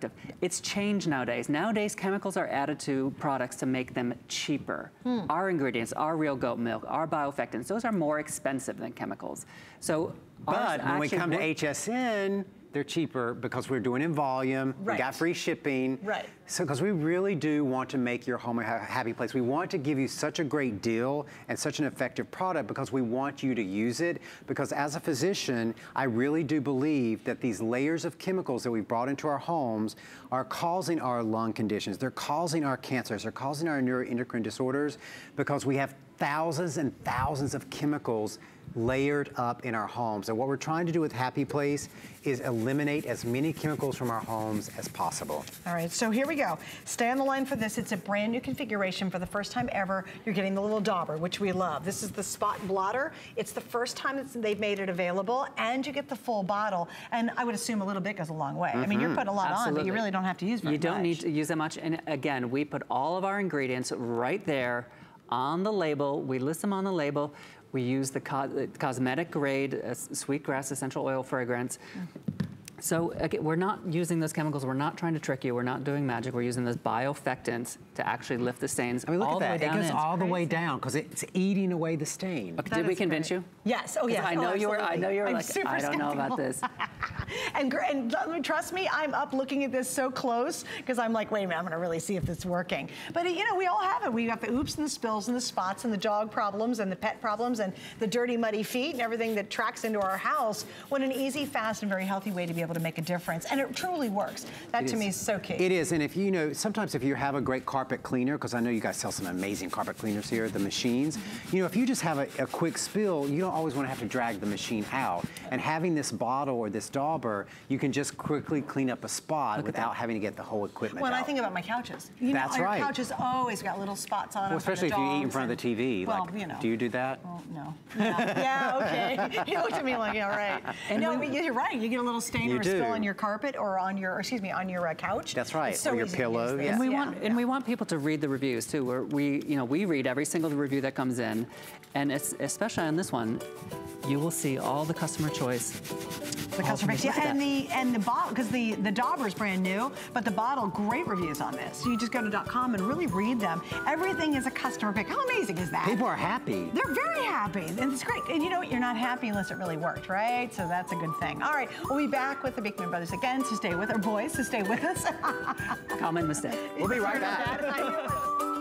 Speaker 3: It's changed nowadays. Nowadays, chemicals are added to products to make them cheaper.
Speaker 2: Hmm.
Speaker 3: Our ingredients, our real goat milk, our bioeffectants, those are more expensive than chemicals. So,
Speaker 4: But when we come to HSN, they're cheaper because we're doing in volume.
Speaker 2: Right.
Speaker 4: We got free shipping.
Speaker 2: Right.
Speaker 4: So, because we really do want to make your home a happy place. We want to give you such a great deal and such an effective product because we want you to use it. Because as a physician, I really do believe that these layers of chemicals that we've brought into our homes are causing our lung conditions. They're causing our cancers. They're causing our neuroendocrine disorders because we have thousands and thousands of chemicals layered up in our homes. And what we're trying to do with Happy Place is eliminate as many chemicals from our homes as possible.
Speaker 2: All right, so here we go. Stay on the line for this. It's a brand new configuration for the first time ever. You're getting the little dauber, which we love. This is the spot blotter. It's the first time that they've made it available, and you get the full bottle. And I would assume a little bit goes a long way. I mean, you're mm-hmm. putting a lot on, but you really don't have to use very
Speaker 3: You don't
Speaker 2: much.
Speaker 3: need to use that much. And again, we put all of our ingredients right there on the label. We list them on the label. We use the co- uh, cosmetic grade uh, sweetgrass essential oil fragrance. So again, we're not using those chemicals. We're not trying to trick you. We're not doing magic. We're using those bioeffectants to actually lift the stains
Speaker 4: I mean, look
Speaker 3: all
Speaker 4: at that. It goes
Speaker 3: in.
Speaker 4: all the way down because it's eating away the stain.
Speaker 3: Okay, Did we convince
Speaker 2: great.
Speaker 3: you?
Speaker 2: Yes. Oh,
Speaker 3: 'Cause
Speaker 2: yes.
Speaker 3: I
Speaker 2: Oh,
Speaker 3: know you were. I know you were
Speaker 2: I'm
Speaker 3: like.
Speaker 2: super
Speaker 3: I don't know about this. [LAUGHS]
Speaker 2: and, and trust me, I'm up looking at this so close because I'm like, wait a minute, I'm going to really see if it's working. But you know, we all have it. We got the oops and the spills and the spots and the dog problems and the pet problems and the dirty, muddy feet and everything that tracks into our house. What an easy, fast, and very healthy way to be able to make a difference. And it truly works. That to me is so key.
Speaker 4: It is, and if you know, sometimes if you have a great carpet cleaner, because I know you guys sell some amazing carpet cleaners here, the machines, you know, if you just have a, a quick spill, you don't always want to have to drag the machine out. And having this bottle or this dauber, you can just quickly clean up a spot without having to get the whole equipment
Speaker 2: When
Speaker 4: out.
Speaker 2: I think about my couches, you
Speaker 4: That's
Speaker 2: know, our
Speaker 4: right.
Speaker 2: couches always got little spots on them.
Speaker 4: well,
Speaker 2: for the
Speaker 4: especially if you eat in front of the TV.
Speaker 2: Well,
Speaker 4: like,
Speaker 2: you know.
Speaker 4: do you do that?
Speaker 2: Oh, no. Yeah, yeah okay. [LAUGHS] he looked at me like, all right. no, but you're right. You get a little stain
Speaker 4: You
Speaker 2: ever
Speaker 4: do.
Speaker 2: spill on your carpet or on your, or excuse me, on your uh, couch.
Speaker 4: That's right,
Speaker 2: It's so
Speaker 4: or your
Speaker 2: easy
Speaker 4: pillow,
Speaker 2: use
Speaker 4: yeah.
Speaker 3: And we
Speaker 2: Yeah.
Speaker 3: want and we want people to read the reviews too. We're, we you know we read every single review that comes in, and it's, especially on this one, you will see all the customer choice.
Speaker 2: The customer picks, yeah, and the and the bottle because the the dauber is brand new, but the bottle great reviews on this. So You just go to dot .com and really read them. Everything is a customer pick. How amazing is that?
Speaker 4: People are happy.
Speaker 2: They're very happy, and it's great. And you know what? You're not happy unless it really worked, right? So that's a good thing. All right, we'll be back with the Beekman Brothers again. to stay with our boys. to stay with us. [LAUGHS]
Speaker 3: Common mistake.
Speaker 4: We'll be right back.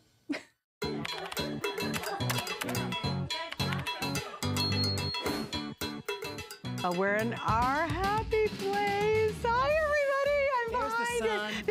Speaker 2: Uh, we're in our happy place. Hi, everybody. I'm
Speaker 3: There's the
Speaker 2: behind it. There it.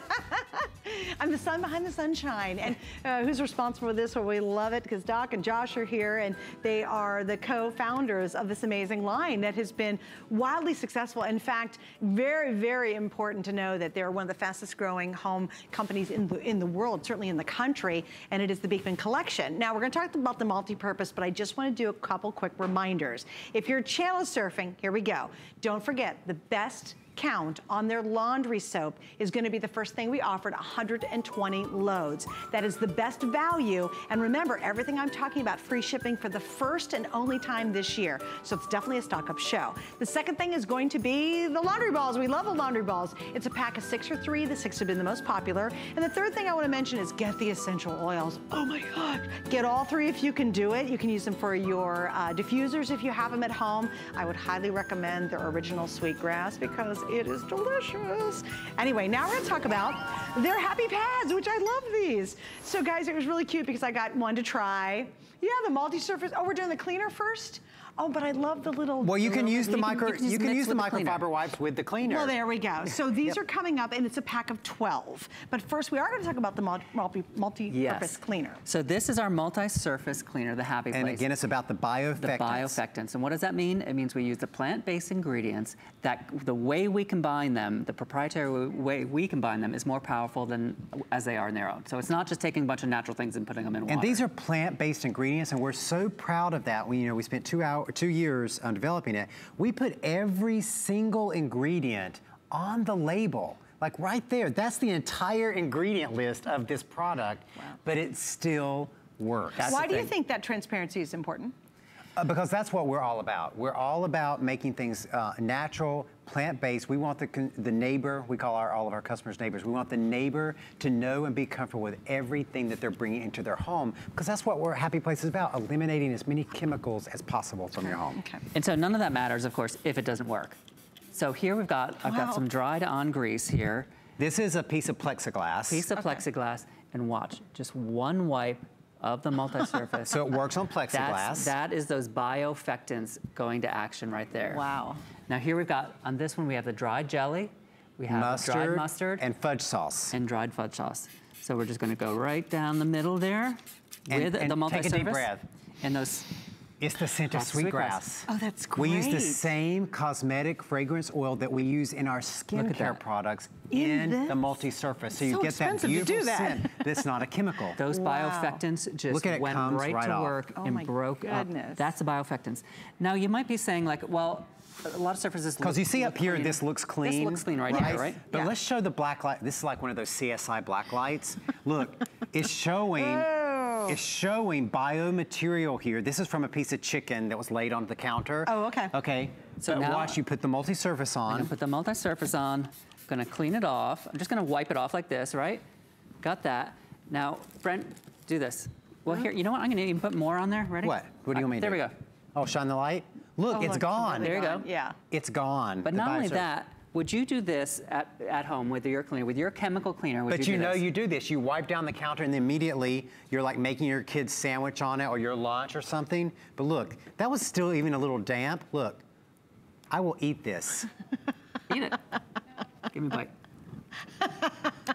Speaker 2: [LAUGHS] I'm the sun behind the sunshine. And uh, who's responsible for this? Well, we love it because Doc and Josh are here, and they are the co-founders of this amazing line that has been wildly successful. In fact, very, very important to know that they're one of the fastest growing home companies in the, in the world, certainly in the country, and it is the Beekman Collection. Now, we're going to talk about the multi-purpose, but I just want to do a couple quick reminders. If you're channel surfing, here we go. Don't forget, the best count on their laundry soap is going to be the first thing we offered 120 loads. That is the best value. And remember everything i'm talking about free shipping for the first and only time this year. So it's definitely a stock up show. The second thing is going to be the laundry balls. We love the laundry balls. It's a pack of six or three. The six have been the most popular. And the third thing i want to mention is get the essential oils. Oh my god. Get all three if you can do it. You can use them for your uh, diffusers if you have them at home. I would highly recommend their original sweet grass because it is delicious. Anyway, now we're gonna talk about their happy pads, which I love these. So guys, it was really cute because I got one to try. Yeah, the multi-surface. Oh, we're doing the cleaner first? Oh, but I love the little.
Speaker 4: Well, you can use the micro.
Speaker 3: you can
Speaker 4: You can use the microfiber wipes with the cleaner.
Speaker 2: Well, there we go. [LAUGHS] So these are coming up, and it's a pack of 12. But first, we are going to talk about the multi- multi- multi-purpose
Speaker 3: Yes.
Speaker 2: cleaner.
Speaker 3: So this is our multi-surface cleaner, the Happy
Speaker 4: Pads.
Speaker 3: And
Speaker 4: again, it's about the bioeffectants.
Speaker 3: The bioeffectants. And what does that mean? It means we use the plant-based ingredients that the way we combine them, the proprietary way we combine them is more powerful than as they are in their own. So it's not just taking a bunch of natural things and putting them in water.
Speaker 4: And these are plant-based ingredients, and we're so proud of that. We, you know, we spent two hour, two years on developing it. We put every single ingredient on the label, like right there. That's the entire ingredient list of this product, but it still works.
Speaker 2: Why do you think that transparency is important?
Speaker 4: Uh, because that's what we're all about. We're all about making things uh, natural, plant-based. We want the, the neighbor, we call our, all of our customers neighbors, we want the neighbor to know and be comfortable with everything that they're bringing into their home because that's what we're Happy Place is about, eliminating as many chemicals as possible from your home.
Speaker 2: Okay.
Speaker 3: And so none of that matters, of course, if it doesn't work. So here we've got, I've
Speaker 2: Wow.
Speaker 3: got some dried on grease here.
Speaker 4: This is a piece of plexiglass.
Speaker 3: Piece of plexiglass, and watch, just one wipe of the multi-surface.
Speaker 4: So it works on plexiglass.
Speaker 3: That's, that is those biofectants going to action right there.
Speaker 2: Wow.
Speaker 3: Now here we've got, on this one, we have the dried jelly, we have
Speaker 4: mustard,
Speaker 3: dried mustard,
Speaker 4: and fudge sauce.
Speaker 3: and dried fudge sauce. So we're just gonna go right down the middle there
Speaker 4: And-
Speaker 3: with
Speaker 4: and
Speaker 3: the
Speaker 4: take a
Speaker 3: multi-surface.
Speaker 4: deep breath.
Speaker 3: And those,
Speaker 4: It's the scent of
Speaker 3: That's
Speaker 4: sweetgrass.
Speaker 3: sweetgrass.
Speaker 2: Oh, that's great.
Speaker 4: We use the same cosmetic fragrance oil that we use in our
Speaker 3: at
Speaker 4: skincare products
Speaker 2: In
Speaker 4: in, the multi-surface. So you
Speaker 2: So
Speaker 4: get that
Speaker 2: expensive to do
Speaker 4: beautiful
Speaker 2: that.
Speaker 4: scent that's not a chemical. [LAUGHS]
Speaker 3: those
Speaker 2: Wow.
Speaker 3: biofectants just
Speaker 4: Look at it,
Speaker 3: went
Speaker 4: comes
Speaker 3: right,
Speaker 4: right
Speaker 3: to
Speaker 4: off.
Speaker 3: work
Speaker 2: Oh
Speaker 3: and
Speaker 2: my
Speaker 3: broke up.
Speaker 2: goodness.
Speaker 3: That's the biofectants. Now you might be saying like, well, a lot of surfaces
Speaker 4: Because
Speaker 3: look-
Speaker 4: you see up here,
Speaker 3: clean.
Speaker 4: this looks clean.
Speaker 3: This looks clean right, here, right?
Speaker 4: But
Speaker 2: Yeah.
Speaker 4: let's show the black light. This is like one of those CSI black lights. Look, it's [LAUGHS] showing,
Speaker 2: Oh.
Speaker 4: it's showing biomaterial here. This is from a piece of chicken that was laid on the counter.
Speaker 2: Oh, okay.
Speaker 4: Okay.
Speaker 3: So
Speaker 4: So
Speaker 3: now-
Speaker 4: watch, you put the multi-surface
Speaker 3: I'm
Speaker 4: on.
Speaker 3: gonna put the multi-surface on, I'm gonna clean it off. I'm just gonna wipe it off like this, right? Got that. Now, Brent, do this. Well, here, you know what? I'm gonna even put more on there. Ready?
Speaker 4: What? What do you uh, want me to
Speaker 3: There
Speaker 4: do?
Speaker 3: we go.
Speaker 4: Oh, shine the light? Look,
Speaker 2: Oh,
Speaker 4: it's
Speaker 2: look,
Speaker 4: gone.
Speaker 2: really
Speaker 3: There you
Speaker 2: gone.
Speaker 3: go.
Speaker 2: Yeah.
Speaker 4: It's gone.
Speaker 3: But
Speaker 4: The
Speaker 3: not only that, would you do this at, at home with your cleaner, with your chemical cleaner? Would
Speaker 4: But
Speaker 3: you,
Speaker 4: you
Speaker 3: do
Speaker 4: know
Speaker 3: this?
Speaker 4: you do this. You wipe down the counter and then immediately you're like making your kid's sandwich on it or your lunch or something. But look, that was still even a little damp. Look, I will eat this [LAUGHS]
Speaker 3: Eat it. Give me a bite.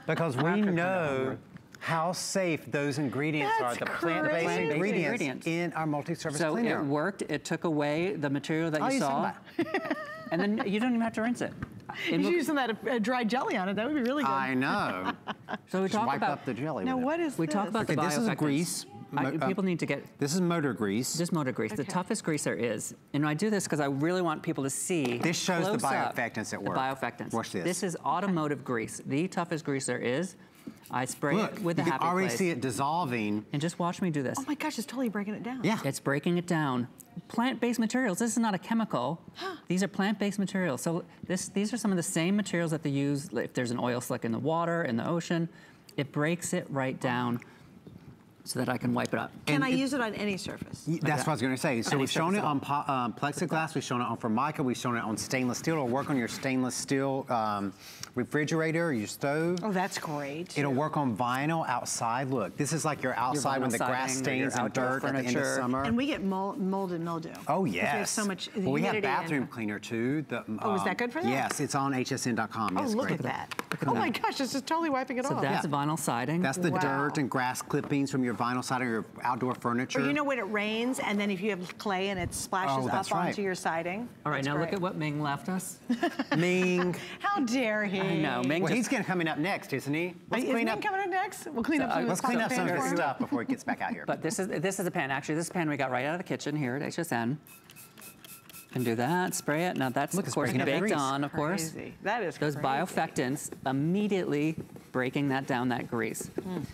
Speaker 4: because we know how safe those ingredients
Speaker 2: That's
Speaker 4: are, the plant-based
Speaker 3: crazy.
Speaker 4: ingredients,
Speaker 3: Ingredients.
Speaker 4: in our multi-surface
Speaker 3: So
Speaker 4: cleaner.
Speaker 3: it worked. It took away the material that
Speaker 4: Oh,
Speaker 3: you
Speaker 4: you
Speaker 3: saw,
Speaker 4: said [LAUGHS]
Speaker 3: and then you don't even have to rinse it. It
Speaker 2: You
Speaker 3: look-
Speaker 2: using that uh, dried jelly on it? That would be really good.
Speaker 4: I know. [LAUGHS]
Speaker 3: so we
Speaker 4: Just
Speaker 3: talk
Speaker 4: wipe
Speaker 3: about
Speaker 4: up the jelly
Speaker 2: now what is
Speaker 3: we
Speaker 2: this?
Speaker 3: talk about the
Speaker 4: Okay, this is
Speaker 3: biofectants.
Speaker 4: grease.
Speaker 3: I-
Speaker 4: Mo- uh,
Speaker 3: people need to get
Speaker 4: This is motor grease.
Speaker 3: This motor grease, the toughest grease there is. And I do this because I really want people to see.
Speaker 4: This shows the
Speaker 3: close up
Speaker 4: biofectants at
Speaker 3: the
Speaker 4: work.
Speaker 3: biofectants.
Speaker 4: Watch this.
Speaker 3: This is automotive grease, the toughest grease there is. I spray
Speaker 4: Look,
Speaker 3: it with the
Speaker 4: you can
Speaker 3: happy
Speaker 4: already
Speaker 3: place.
Speaker 4: see it dissolving.
Speaker 3: And just watch me do this.
Speaker 2: Oh my gosh, it's totally breaking it down.
Speaker 4: Yeah.
Speaker 3: It's breaking it down. Plant-based materials. This is not a chemical. [GASPS] These are plant-based materials. So this, these are some of the same materials that they use if there's an oil slick in the water, in the ocean. It breaks it right down so that I can wipe it up.
Speaker 2: Can
Speaker 4: And
Speaker 2: I
Speaker 4: it-
Speaker 2: use it on any surface?
Speaker 4: Y- That's what I was going to say. So
Speaker 3: Any
Speaker 4: we've shown it on um, plexiglass, we've shown it on formica, we've shown it on stainless steel. It'll work on your stainless steel um, refrigerator, your stove.
Speaker 2: Oh, that's great.
Speaker 4: It'll work on vinyl outside. Look, this is like your outside when the grass
Speaker 3: siding or your
Speaker 4: stains and
Speaker 3: outdoor
Speaker 4: dirt at the end of summer.
Speaker 2: And we get mold, mold and mildew.
Speaker 4: Oh
Speaker 2: Because we have
Speaker 4: yes.
Speaker 2: so much
Speaker 4: Well, we have
Speaker 2: humidity and-
Speaker 4: bathroom cleaner too. The,
Speaker 2: Oh, is
Speaker 4: um,
Speaker 2: that good for that?
Speaker 4: Yes, it's on hsn.com.
Speaker 2: Oh,
Speaker 4: Yes,
Speaker 2: look
Speaker 4: great.
Speaker 2: at that.
Speaker 3: at
Speaker 2: oh
Speaker 3: that.
Speaker 2: my gosh, this is totally wiping it
Speaker 3: So
Speaker 2: off.
Speaker 3: that's
Speaker 4: Yeah.
Speaker 3: vinyl siding.
Speaker 4: That's the
Speaker 2: Wow.
Speaker 4: dirt and grass clippings from your vinyl siding or your outdoor furniture.
Speaker 2: Or you know when it rains and then if you have clay and it splashes
Speaker 4: Oh,
Speaker 2: up
Speaker 4: right.
Speaker 2: onto your siding?
Speaker 3: All right,
Speaker 2: That's
Speaker 3: now look at what Ming left us. [LAUGHS] [LAUGHS]
Speaker 4: Ming.
Speaker 2: How dare he?
Speaker 3: I know, Ming
Speaker 4: Well,
Speaker 3: just
Speaker 4: he's going to coming up next, isn't he? Let's uh,
Speaker 2: Is
Speaker 4: clean up.
Speaker 2: coming up next? We'll clean up uh, some of
Speaker 4: Let's clean up
Speaker 2: stuff
Speaker 4: some of
Speaker 2: for
Speaker 4: his stuff before he gets back out here.
Speaker 3: But this is this is a pan. Actually, this is pan we got right out of the kitchen here at HSN. Can do that. Spray it. Now that's
Speaker 4: Look,
Speaker 3: of course
Speaker 4: breaking up the
Speaker 3: baked on, of course.
Speaker 2: Crazy. That is
Speaker 3: Those
Speaker 2: crazy.
Speaker 3: biofectants immediately breaking that down that grease.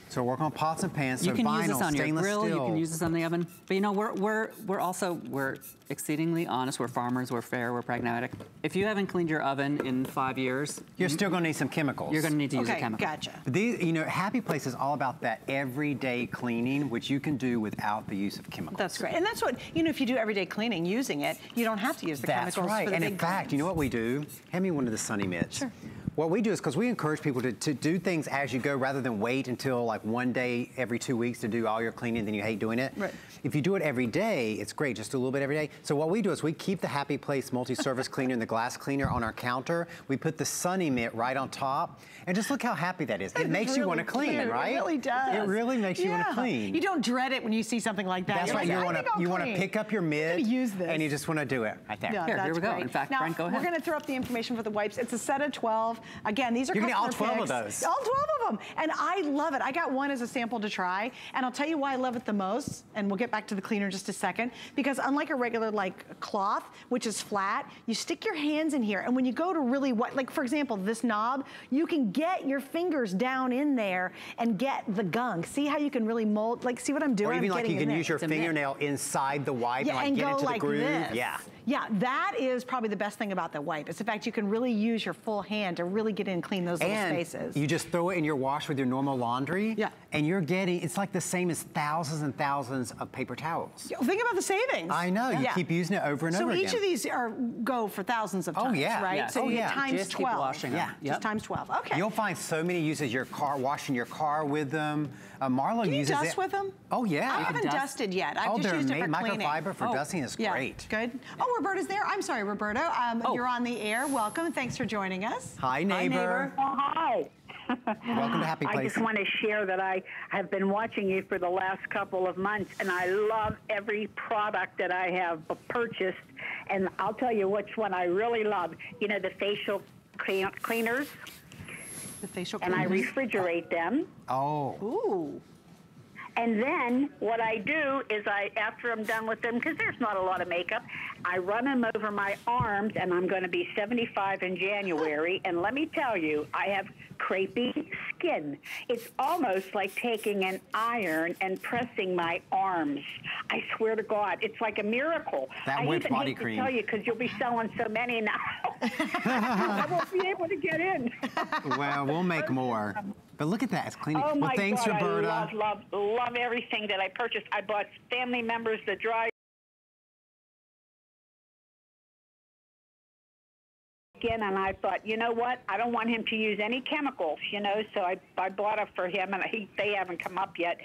Speaker 4: So work on pots and pans. So
Speaker 3: you can
Speaker 4: vinyl,
Speaker 3: use this on your grill.
Speaker 4: steel.
Speaker 3: You can use this on the oven. But you know, we're we're we're also we're exceedingly honest. We're farmers. We're fair. We're pragmatic. If you haven't cleaned your oven in five years,
Speaker 4: You're still going to need some chemicals.
Speaker 3: you're going to need to use a
Speaker 2: Okay,
Speaker 3: chemical.
Speaker 2: gotcha.
Speaker 4: But these, you know, Happy Place is all about that everyday cleaning, which you can do without the use of chemicals.
Speaker 2: That's great. And that's what, you know, if you do everyday cleaning using it, you don't have to use the chemicals.
Speaker 4: That's
Speaker 2: chemicals
Speaker 4: right.
Speaker 2: for the
Speaker 4: And
Speaker 2: big
Speaker 4: in fact, you know what we do? Hand me one of the Sunny Mitts.
Speaker 2: Sure.
Speaker 4: What we do is because we encourage people to, to do things as you go rather than wait until like one day every two weeks to do all your cleaning, then you hate doing it.
Speaker 2: Right.
Speaker 4: If you do it every day, it's great. Just do a little bit every day. So what we do is we keep the Happy Place multi-surface [LAUGHS] cleaner and the glass cleaner on our counter. We put the Sunny Mitt right on top, and just look how happy that is. It makes you want to clean,
Speaker 2: cute.
Speaker 4: right?
Speaker 2: It really does.
Speaker 4: It really makes you want to clean.
Speaker 2: You don't dread it when you see something like that.
Speaker 4: That's
Speaker 2: You're
Speaker 4: right.
Speaker 2: like,
Speaker 4: You want to you want to pick up your mid
Speaker 2: use this.
Speaker 4: and you just want to do it right there.
Speaker 2: Yeah,
Speaker 3: Here, here we go.
Speaker 2: great.
Speaker 3: In fact,
Speaker 2: now,
Speaker 3: Brent, go
Speaker 2: We're going to throw up the information for the wipes. It's a set of 12. Again, these are
Speaker 4: You're getting all
Speaker 2: customer
Speaker 4: 12 of those.
Speaker 2: All 12 of them. And I love it. I got one as a sample to try. And I'll tell you why I love it the most. And we'll get back to the cleaner in just a second. Because unlike a regular like cloth, which is flat, you stick your hands in here. And when you go to really what, like for example, this knob, you can get your fingers down in there and get the gunk. See how you can really mold, like see what I'm doing?
Speaker 4: Or even
Speaker 2: I'm
Speaker 4: like you
Speaker 2: in
Speaker 4: can
Speaker 2: there.
Speaker 4: use your fingernail inside the wipe
Speaker 2: Yeah,
Speaker 4: and like
Speaker 2: and
Speaker 4: get
Speaker 2: go
Speaker 4: into
Speaker 2: like
Speaker 4: the groove.
Speaker 2: this.
Speaker 4: Yeah.
Speaker 2: Yeah, that is probably the best thing about the wipe. It's the fact you can really use your full hand to really get in and clean those little spaces.
Speaker 4: you just throw it in your wash with your normal laundry.
Speaker 2: Yeah.
Speaker 4: And you're getting, it's like the same as thousands and thousands of paper towels.
Speaker 2: Think about the savings.
Speaker 4: I know, you
Speaker 2: Yeah.
Speaker 4: keep using it over and over.
Speaker 2: so
Speaker 4: each
Speaker 2: of these are go for thousands of
Speaker 4: Oh,
Speaker 2: times,
Speaker 4: yeah.
Speaker 2: right?
Speaker 4: Yeah.
Speaker 2: So
Speaker 4: Oh,
Speaker 2: you
Speaker 4: yeah.
Speaker 2: times
Speaker 3: Just keep
Speaker 2: 12.
Speaker 3: washing them.
Speaker 2: Yeah,
Speaker 3: Yep.
Speaker 2: just times 12. Okay.
Speaker 4: You'll find so many uses your car, washing your car with them. Uh, Marlo
Speaker 2: Can you
Speaker 4: uses
Speaker 2: dust
Speaker 4: it.
Speaker 2: with them?
Speaker 4: Oh yeah.
Speaker 2: I
Speaker 4: You
Speaker 2: haven't
Speaker 4: dust-
Speaker 2: dusted yet. I've
Speaker 4: oh,
Speaker 2: just
Speaker 4: they're
Speaker 2: used it for
Speaker 4: ama-
Speaker 2: cleaning.
Speaker 4: microfiber for
Speaker 2: Oh,
Speaker 4: dusting is
Speaker 2: yeah,
Speaker 4: great.
Speaker 2: Good. Oh, Roberta's there. I'm sorry, Roberto. Um, You're on the air. Welcome. Thanks for joining us.
Speaker 4: Hi, neighbor.
Speaker 9: Oh, hi.
Speaker 4: Welcome to Happy [LAUGHS]
Speaker 9: I just want to share that I have been watching you for the last couple of months, and I love every product that I have purchased. And I'll tell you which one I really love. You know, the facial cleaners.
Speaker 2: The facial cleaners.
Speaker 9: And I
Speaker 2: cleaners.
Speaker 9: refrigerate them.
Speaker 4: Oh.
Speaker 2: Ooh.
Speaker 9: And then what I do is I, after I'm done with them, because there's not a lot of makeup, I run them over my arms, and I'm going to be 75 in January. And let me tell you, I have crepey skin. It's almost like taking an iron and pressing my arms. I swear to God, it's like a miracle.
Speaker 4: That
Speaker 9: I even
Speaker 4: body
Speaker 9: hate
Speaker 4: cream.
Speaker 9: to tell you because you'll be selling so many now. I won't be able to get in.
Speaker 4: well, we'll make more. Um, but look at that, it's cleaning.
Speaker 9: Oh
Speaker 4: well, thanks,
Speaker 9: God,
Speaker 4: Roberta.
Speaker 9: I love, love, love everything that I purchased. I bought family members the dry skin, and I thought, you know what? I don't want him to use any chemicals, you know. So I, I bought it for him, and he, they haven't come up yet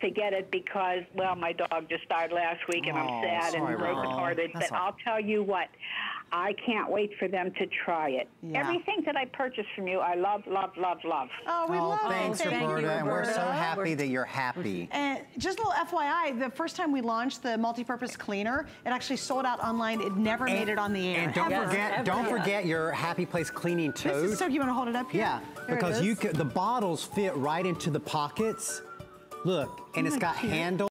Speaker 9: to get it because, well, my dog just died last week, and
Speaker 4: Oh,
Speaker 9: I'm sad
Speaker 4: sorry,
Speaker 9: and
Speaker 4: Roberta.
Speaker 9: brokenhearted. But
Speaker 4: all.
Speaker 9: I'll tell you what. I can't wait for them to try it.
Speaker 2: Yeah.
Speaker 9: Everything that I purchased from you, I love, love, love, love.
Speaker 2: Oh, we
Speaker 4: oh,
Speaker 2: love
Speaker 4: thanks,
Speaker 2: it. Thank you,
Speaker 4: Roberta. and we're so
Speaker 2: Roberta.
Speaker 4: happy that you're happy.
Speaker 2: And just a little FYI, the first time we launched the multi-purpose cleaner, it actually sold out online. It never made it on the air.
Speaker 4: And don't
Speaker 2: ever.
Speaker 4: forget, don't forget your Happy Place cleaning
Speaker 2: This is so you want to hold it up here?
Speaker 4: Yeah,
Speaker 2: There
Speaker 4: because you can, the bottles fit right into the pockets. Look, and it's got
Speaker 2: cute?
Speaker 4: handles.